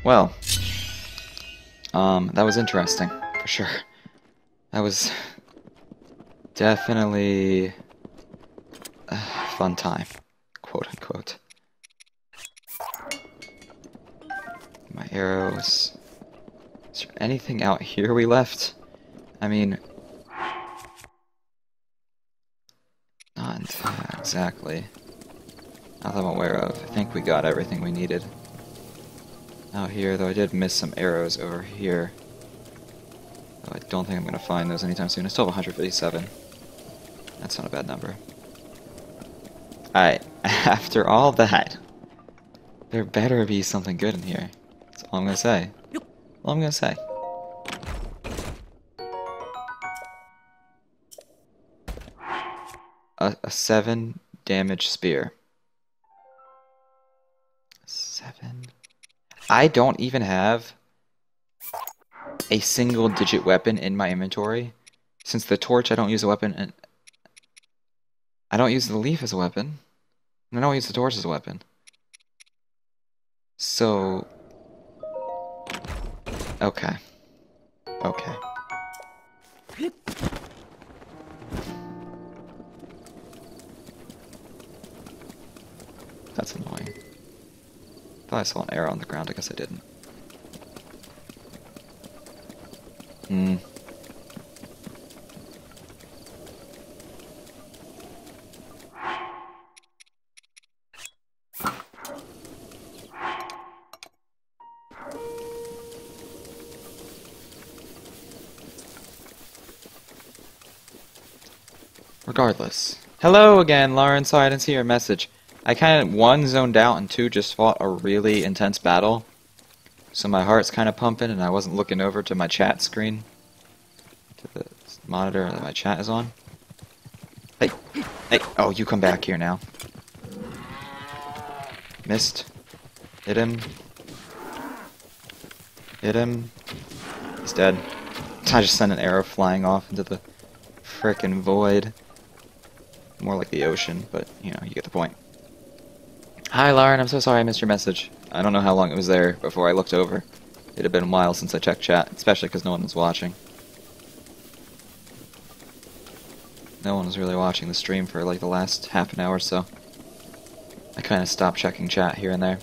Well. Um, that was interesting, for sure. That was definitely a fun time, anything out here we left? I mean, not exactly. Not that I'm aware of. I think we got everything we needed. Out here, though I did miss some arrows over here. Though I don't think I'm going to find those anytime soon. I still have 157. That's not a bad number. Alright, after all that, there better be something good in here. That's all I'm going to say. All I'm going to say. 7 damage spear. Seven. I don't even have a single digit weapon in my inventory. Since the torch, I don't use a weapon, and I don't use the leaf as a weapon. And I don't use the torch as a weapon. So... Okay. Okay. That's annoying. Thought I saw an arrow on the ground, I guess I didn't. Hmm. Regardless. Hello again, Lauren. Sorry I didn't see your message. I kind of, one, zoned out, and two, just fought a really intense battle. So my heart's kind of pumping, and I wasn't looking over to my chat screen. To the monitor that my chat is on. Hey, hey, oh, you come back here now. Missed. Hit him. Hit him. He's dead. I just sent an arrow flying off into the frickin' void. More like the ocean, but, you know, you get the point. Hi, Lauren. I'm so sorry I missed your message. I don't know how long it was there before I looked over. It had been a while since I checked chat, especially because no one was watching. No one was really watching the stream for like the last half an hour or so. I kind of stopped checking chat here and there.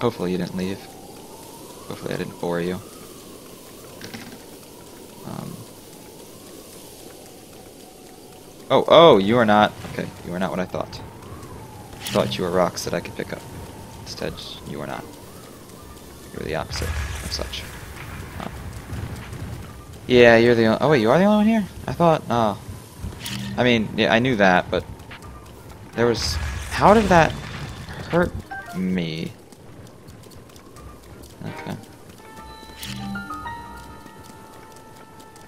Hopefully you didn't leave. Hopefully I didn't bore you. Um. Oh, oh, you are not. Okay, you are not what I thought. Thought you were rocks that I could pick up. Instead, you are not. You're the opposite of such. Yeah, you're the. only- Oh wait, you are the only one here. I thought. Oh. I mean, yeah, I knew that, but there was. How did that hurt me? Okay.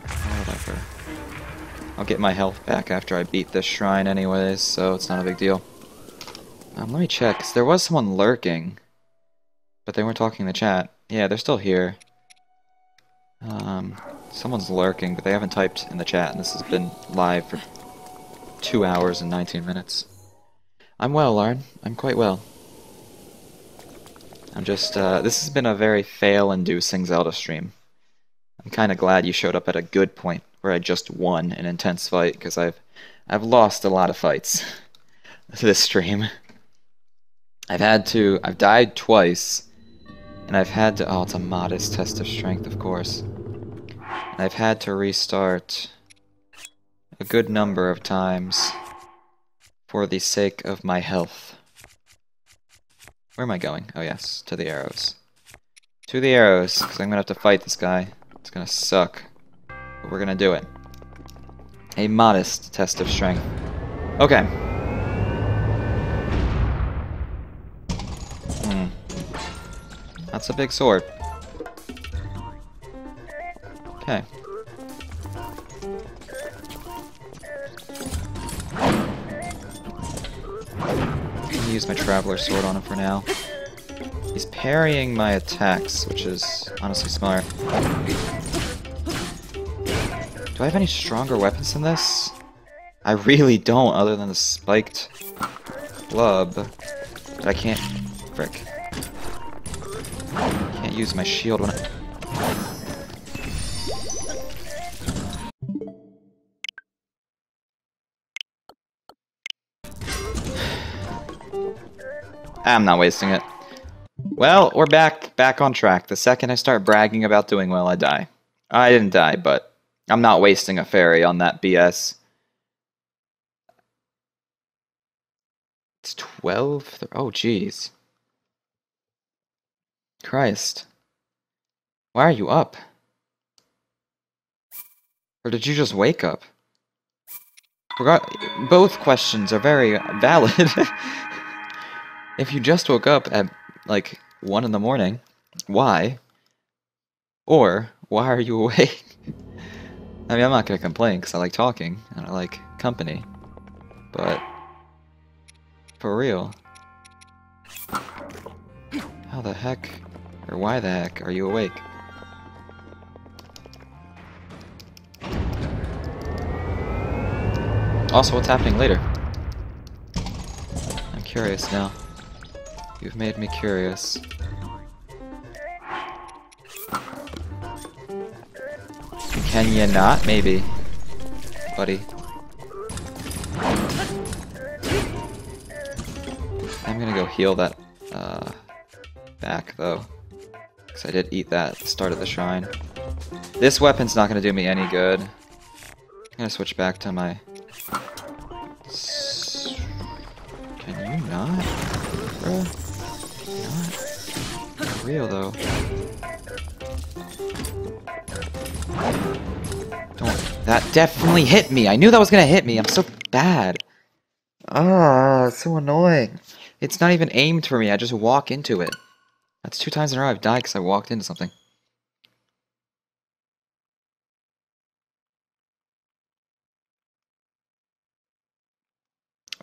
Whatever. I'll get my health back after I beat this shrine anyways, so it's not a big deal. Um, let me check, 'cause there was someone lurking. But they weren't talking in the chat. Yeah, they're still here. Um, someone's lurking, but they haven't typed in the chat, and this has been live for two hours and 19 minutes. I'm well, Lauren. I'm quite well. I'm just, uh, this has been a very fail-inducing Zelda stream. I'm kind of glad you showed up at a good point where I just won an intense fight, because I've, I've lost a lot of fights this stream. I've had to, I've died twice, and I've had to, oh, it's a modest test of strength, of course. And I've had to restart a good number of times for the sake of my health. Where am I going? Oh yes, to the arrows. To the arrows, because I'm going to have to fight this guy. It's going to suck. But we're going to do it. A modest test of strength. Okay. Hmm. That's a big sword. Okay. I'm gonna use my Traveler Sword on him for now. He's parrying my attacks, which is honestly smart. Do I have any stronger weapons than this? I really don't, other than the spiked club. But I can't... Frick. Can't use my shield when I... I'm not wasting it. Well, we're back back on track. The second I start bragging about doing well, I die. I didn't die, but I'm not wasting a fairy on that BS. It's 12? Oh, jeez. Christ. Why are you up? Or did you just wake up? Both questions are very valid. if you just woke up at like one in the morning, why? Or why are you awake? I mean, I'm not gonna complain because I like talking and I like company, but for real, how the heck or why the heck are you awake? Also, what's happening later? I'm curious now. You've made me curious. Can you not? Maybe. Buddy. I'm gonna go heal that, uh, back, though. Because I did eat that at the start of the shrine. This weapon's not gonna do me any good. I'm gonna switch back to my... Can you not? Bruh? Not? For real, though. Don't That definitely hit me. I knew that was gonna hit me. I'm so bad. Ah, so annoying. It's not even aimed for me. I just walk into it. That's two times in a row I've died because I walked into something.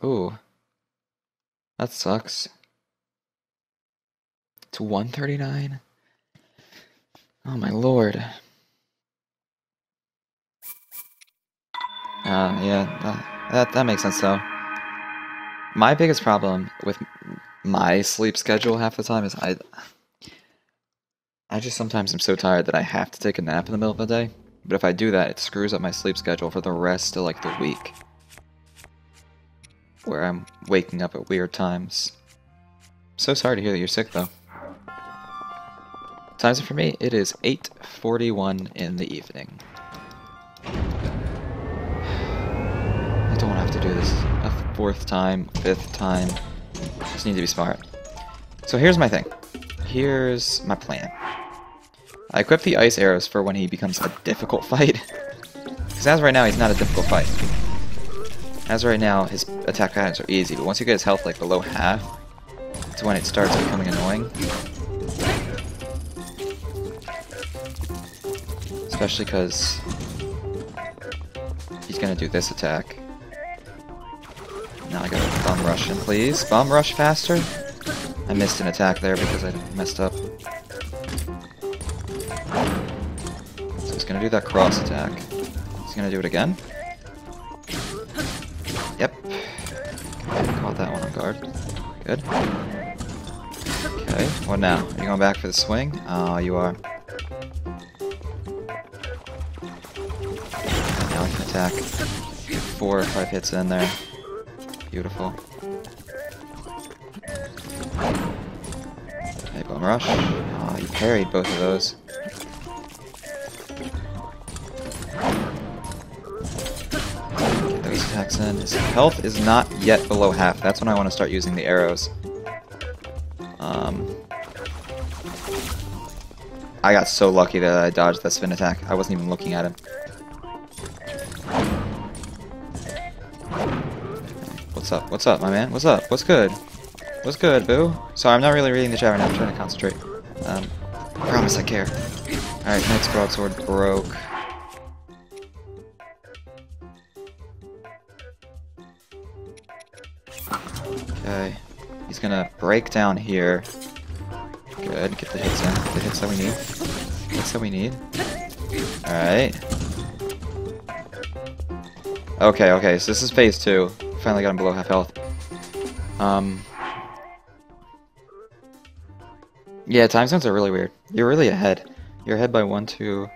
Ooh. That sucks. It's 139? Oh my lord. Uh, yeah, that, that, that makes sense though. My biggest problem with my sleep schedule half the time is I I just sometimes am so tired that I have to take a nap in the middle of the day. But if I do that, it screws up my sleep schedule for the rest of like the week. Where I'm waking up at weird times. So sorry to hear that you're sick though. Times for me, it is 8.41 in the evening. I don't want to have to do this a fourth time, fifth time. Just need to be smart. So here's my thing. Here's my plan. I equip the ice arrows for when he becomes a difficult fight. Because as right now, he's not a difficult fight. As right now, his attack patterns are easy, but once you get his health like below half, it's when it starts becoming annoying. Especially because he's gonna do this attack. Now I gotta bomb rush him, please. Bomb rush faster? I missed an attack there because I messed up. So he's gonna do that cross attack. He's gonna do it again. Yep. Caught that one on guard. Good. Okay, what now? Are you going back for the swing? Oh, you are. Now I can attack. Four or five hits in there. Beautiful. Rush. Oh, you parried both of those. Get those attacks in. His health is not yet below half. That's when I want to start using the arrows. Um, I got so lucky that I dodged that spin attack. I wasn't even looking at him. What's up? What's up, my man? What's up? What's good? What's good, boo? Sorry, I'm not really reading the chat right now. I'm trying to concentrate. Um, I promise I care. Alright, next broadsword broke. Okay. He's gonna break down here. Good, get the hits in. The hits that we need. Hits that we need. Alright. Okay, okay, so this is phase two. Finally got him below half health. Um. Yeah, time zones are really weird. You're really ahead. You're ahead by one, two,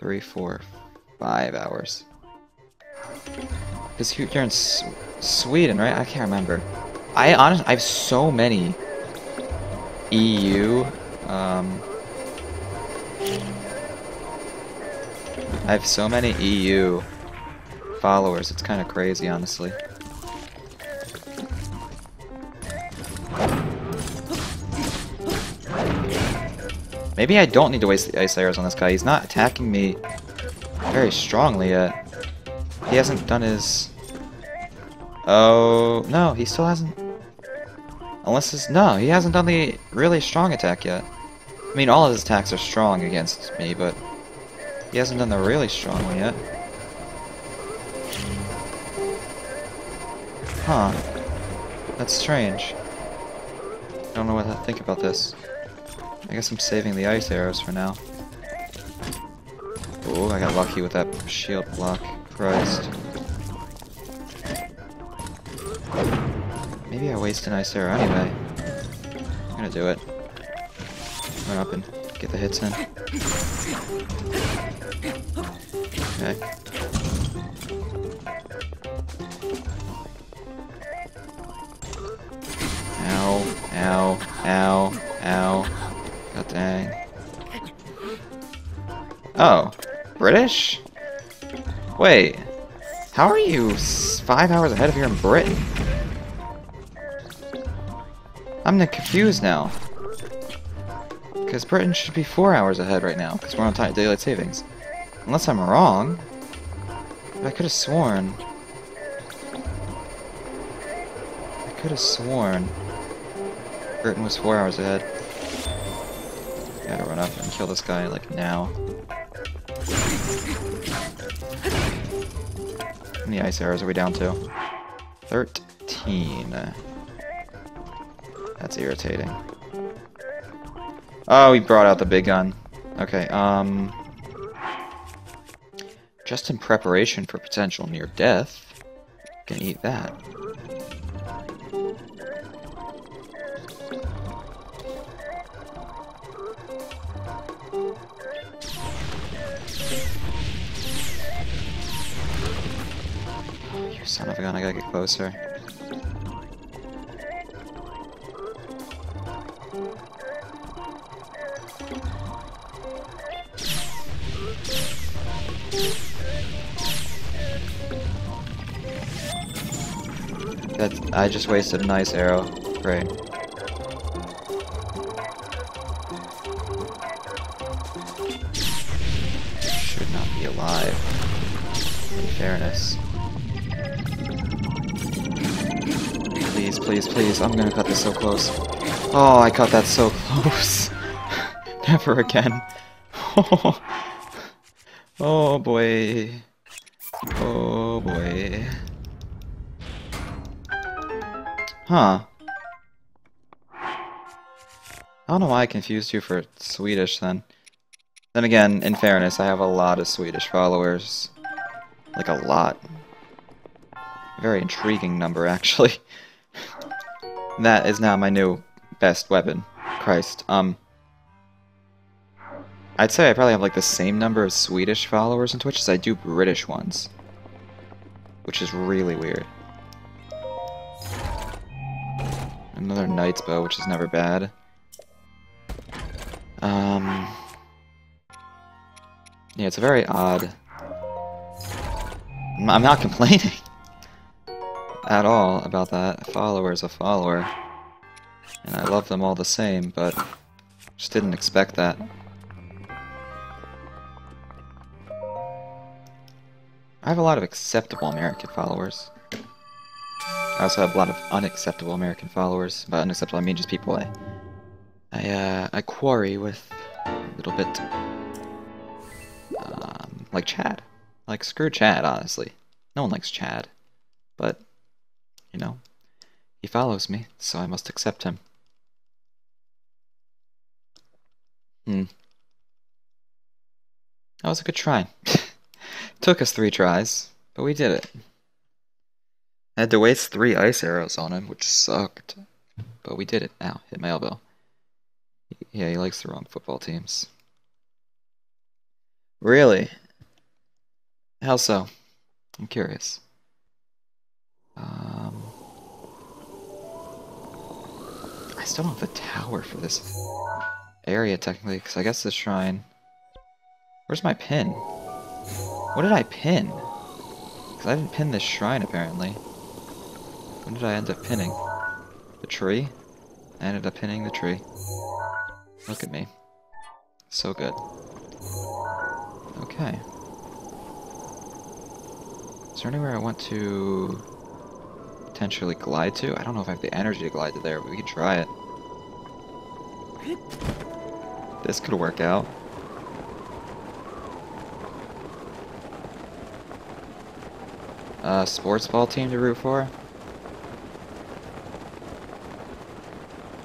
three, four, five hours. Because you're in S Sweden, right? I can't remember. I honestly, I have so many EU. Um, I have so many EU followers. It's kind of crazy, honestly. Maybe I don't need to waste the ice arrows on this guy. He's not attacking me very strongly yet. He hasn't done his... Oh, no, he still hasn't... Unless his... No, he hasn't done the really strong attack yet. I mean, all of his attacks are strong against me, but... He hasn't done the really strong one yet. Huh. That's strange. I don't know what to think about this. I guess I'm saving the ice arrows for now. Oh, I got lucky with that shield block. Christ. Maybe I waste an ice arrow anyway. I'm gonna do it. Run up and get the hits in. Okay. Ow, ow, ow, ow. Oh, British? Wait, how are you five hours ahead of here in Britain? I'm confused now. Because Britain should be four hours ahead right now, because we're on time daylight savings. Unless I'm wrong. I could have sworn. I could have sworn. Britain was four hours ahead. Gotta run up and kill this guy, like, now. Many ice arrows are we down to? 13. That's irritating. Oh, he brought out the big gun. Okay, um... Just in preparation for potential near death. Can eat that. Son of a gun, I gotta get closer. That I just wasted a nice arrow. Great. Gonna cut this so close. Oh, I cut that so close. Never again. oh boy. Oh boy. Huh. I don't know why I confused you for Swedish then. Then again, in fairness, I have a lot of Swedish followers. Like a lot. Very intriguing number, actually. that is now my new best weapon. Christ. Um. I'd say I probably have like the same number of Swedish followers on Twitch as I do British ones. Which is really weird. Another knight's bow, which is never bad. Um, yeah, it's a very odd. I'm I'm not complaining at all about that. A follower is a follower, and I love them all the same, but just didn't expect that. I have a lot of acceptable American followers. I also have a lot of unacceptable American followers. By unacceptable, I mean just people I, I, uh, I quarry with a little bit, um, like Chad. Like, screw Chad, honestly. No one likes Chad. But, you know, he follows me, so I must accept him. Hmm. That was a good try. Took us three tries, but we did it. I had to waste three ice arrows on him, which sucked. But we did it. Ow, hit my elbow. Yeah, he likes the wrong football teams. Really? How so? I'm curious. Um, I still don't have a tower for this area, technically, because I guess the shrine... Where's my pin? What did I pin? Because I didn't pin this shrine, apparently. When did I end up pinning? The tree? I ended up pinning the tree. Look at me. So good. Okay. Is there anywhere I want to potentially glide to? I don't know if I have the energy to glide to there, but we could try it. This could work out. Uh, sports ball team to root for?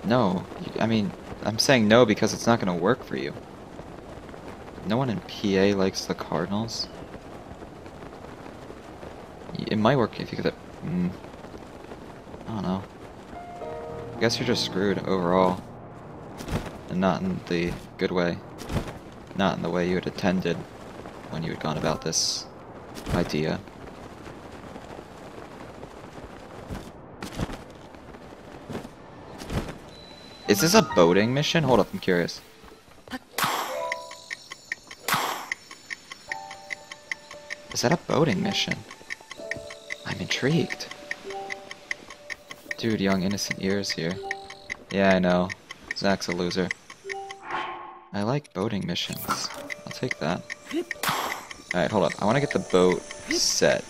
No, I mean, I'm saying no because it's not going to work for you. No one in PA likes the Cardinals. It might work if you could... Mm, I don't know. I guess you're just screwed overall. And not in the good way. Not in the way you had intended when you had gone about this idea. Is this a boating mission? Hold up, I'm curious. Is that a boating mission? I'm intrigued. Dude, young innocent ears here. Yeah, I know. Zach's a loser. I like boating missions. I'll take that. Alright, hold up. I want to get the boat set.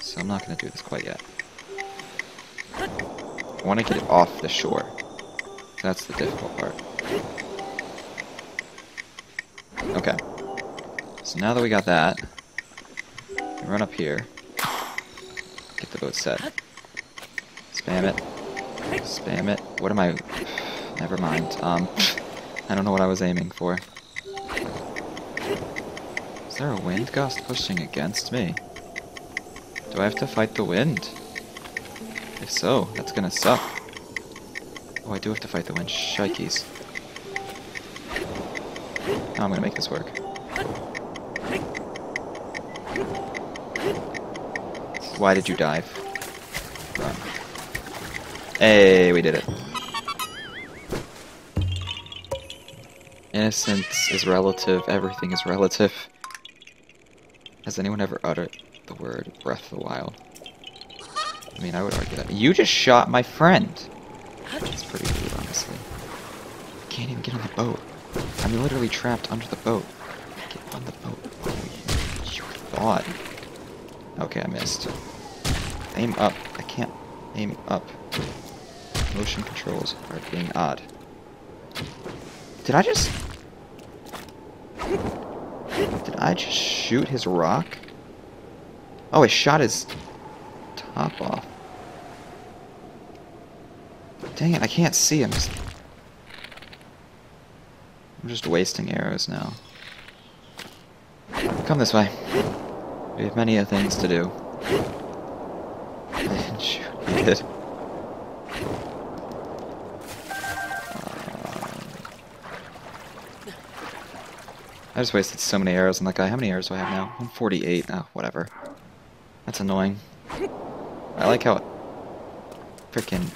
So I'm not going to do this quite yet. I want to get it off the shore. That's the difficult part. Okay. So now that we got that, run up here. Get the boat set. Spam it. Spam it. What am I... Never mind. Um, I don't know what I was aiming for. Is there a wind gust pushing against me? Do I have to fight the wind? If so, that's gonna suck. Oh, I do have to fight the wind. Shikeys. Now I'm gonna make this work. Why did you dive? Run. Hey, we did it. Innocence is relative, everything is relative. Has anyone ever uttered the word Breath of the Wild? I mean, I would argue that. You just shot my friend! That's pretty rude, honestly. I can't even get on the boat. I'm literally trapped under the boat. Get on the boat. Oh, You thought. Okay, I missed. Aim up. I can't aim up. Motion controls are being odd. Did I just... Did I just shoot his rock? Oh, I shot his top off. Dang it, I can't see. I'm. I'm just wasting arrows now. Come this way. We have many things to do. Shoot. I did. Just wasted so many arrows on that guy. How many arrows do I have now? 148. Oh, uh, whatever. That's annoying. I like how freaking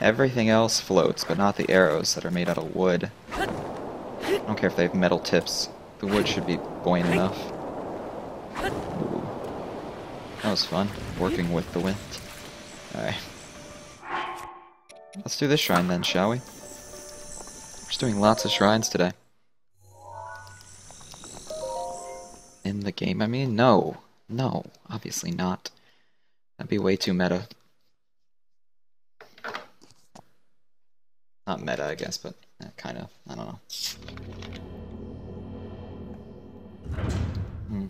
everything else floats, but not the arrows that are made out of wood. I don't care if they have metal tips. The wood should be buoyant enough. Ooh. That was fun, working with the wind. Alright. Let's do this shrine then, shall we? We're just doing lots of shrines today. I mean? No. No, obviously not. That'd be way too meta. Not meta, I guess, but eh, kind of. I don't know. Hmm.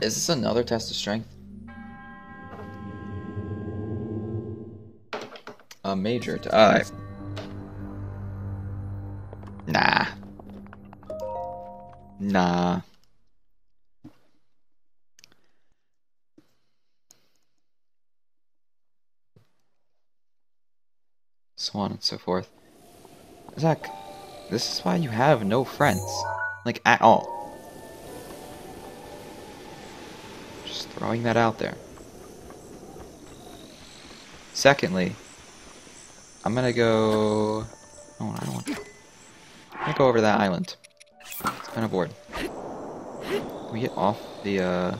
Is this another test of strength? A major dive. Nah. Nah. So on and so forth. Zach, this is why you have no friends. Like, at all. Just throwing that out there. Secondly, I'm gonna go... Oh, I don't want... I'm gonna go over that island. It's kind of bored. Can we get off the, uh...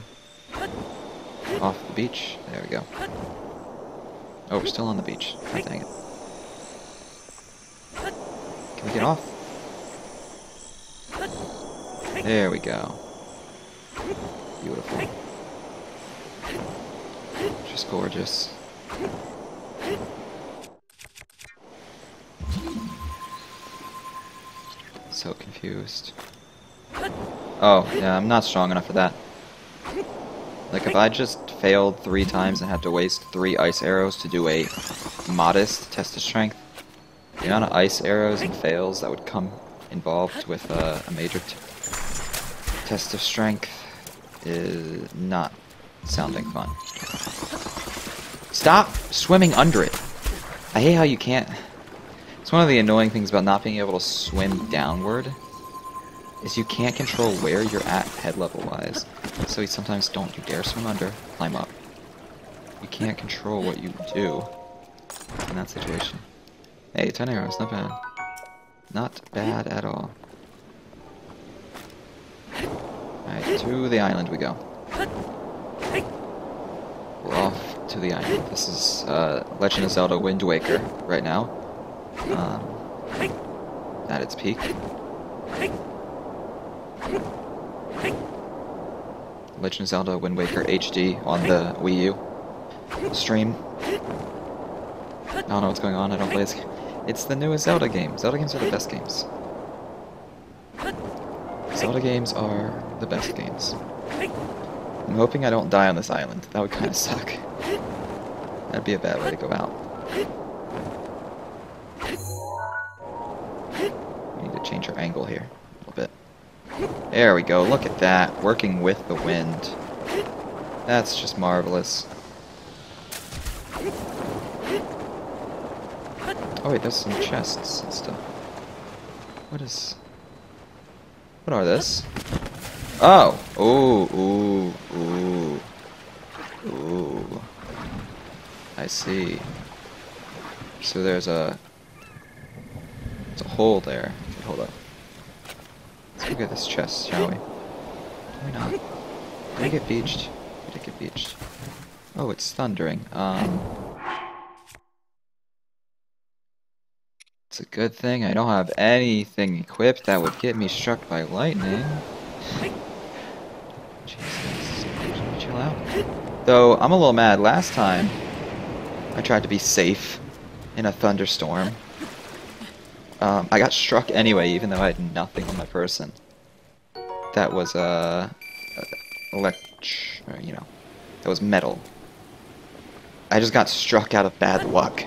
Off the beach? There we go. Oh, we're still on the beach. Dang it. Can we get off? There we go. Beautiful. Just gorgeous. So confused. Oh, yeah, I'm not strong enough for that. Like, if I just failed three times and had to waste three ice arrows to do a modest test of strength, the amount of ice arrows and fails that would come involved with uh, a major test of strength is not sounding fun. Stop swimming under it! I hate how you can't... It's one of the annoying things about not being able to swim downward, is you can't control where you're at head level wise. So you sometimes don't you dare swim under, climb up. You can't control what you do in that situation. Hey, 10 arrows, not bad. Not bad at all. Alright, to the island we go. We're off to the island. This is uh, Legend of Zelda Wind Waker right now. Um, at its peak. Legend of Zelda Wind Waker HD on the Wii U stream. I don't know what's going on, I don't play this. It's the newest Zelda game. Zelda games are the best games. Zelda games are the best games. I'm hoping I don't die on this island. That would kind of suck. That'd be a bad way to go out. We need to change our angle here. There we go. Look at that. Working with the wind. That's just marvelous. Oh wait, there's some chests and stuff. What is... What are this? Oh! Ooh, ooh, ooh. Ooh. I see. So there's a... There's a hole there. Hold up. Let's go get this chest, shall we? Why not? Did I get beached? Did I get beached. Oh, it's thundering. Um... It's a good thing I don't have anything equipped that would get me struck by lightning. Jesus, chill out. Though, I'm a little mad. Last time, I tried to be safe in a thunderstorm. Um, I got struck anyway, even though I had nothing on my person. That was, uh, elect, or, you know, that was metal. I just got struck out of bad luck.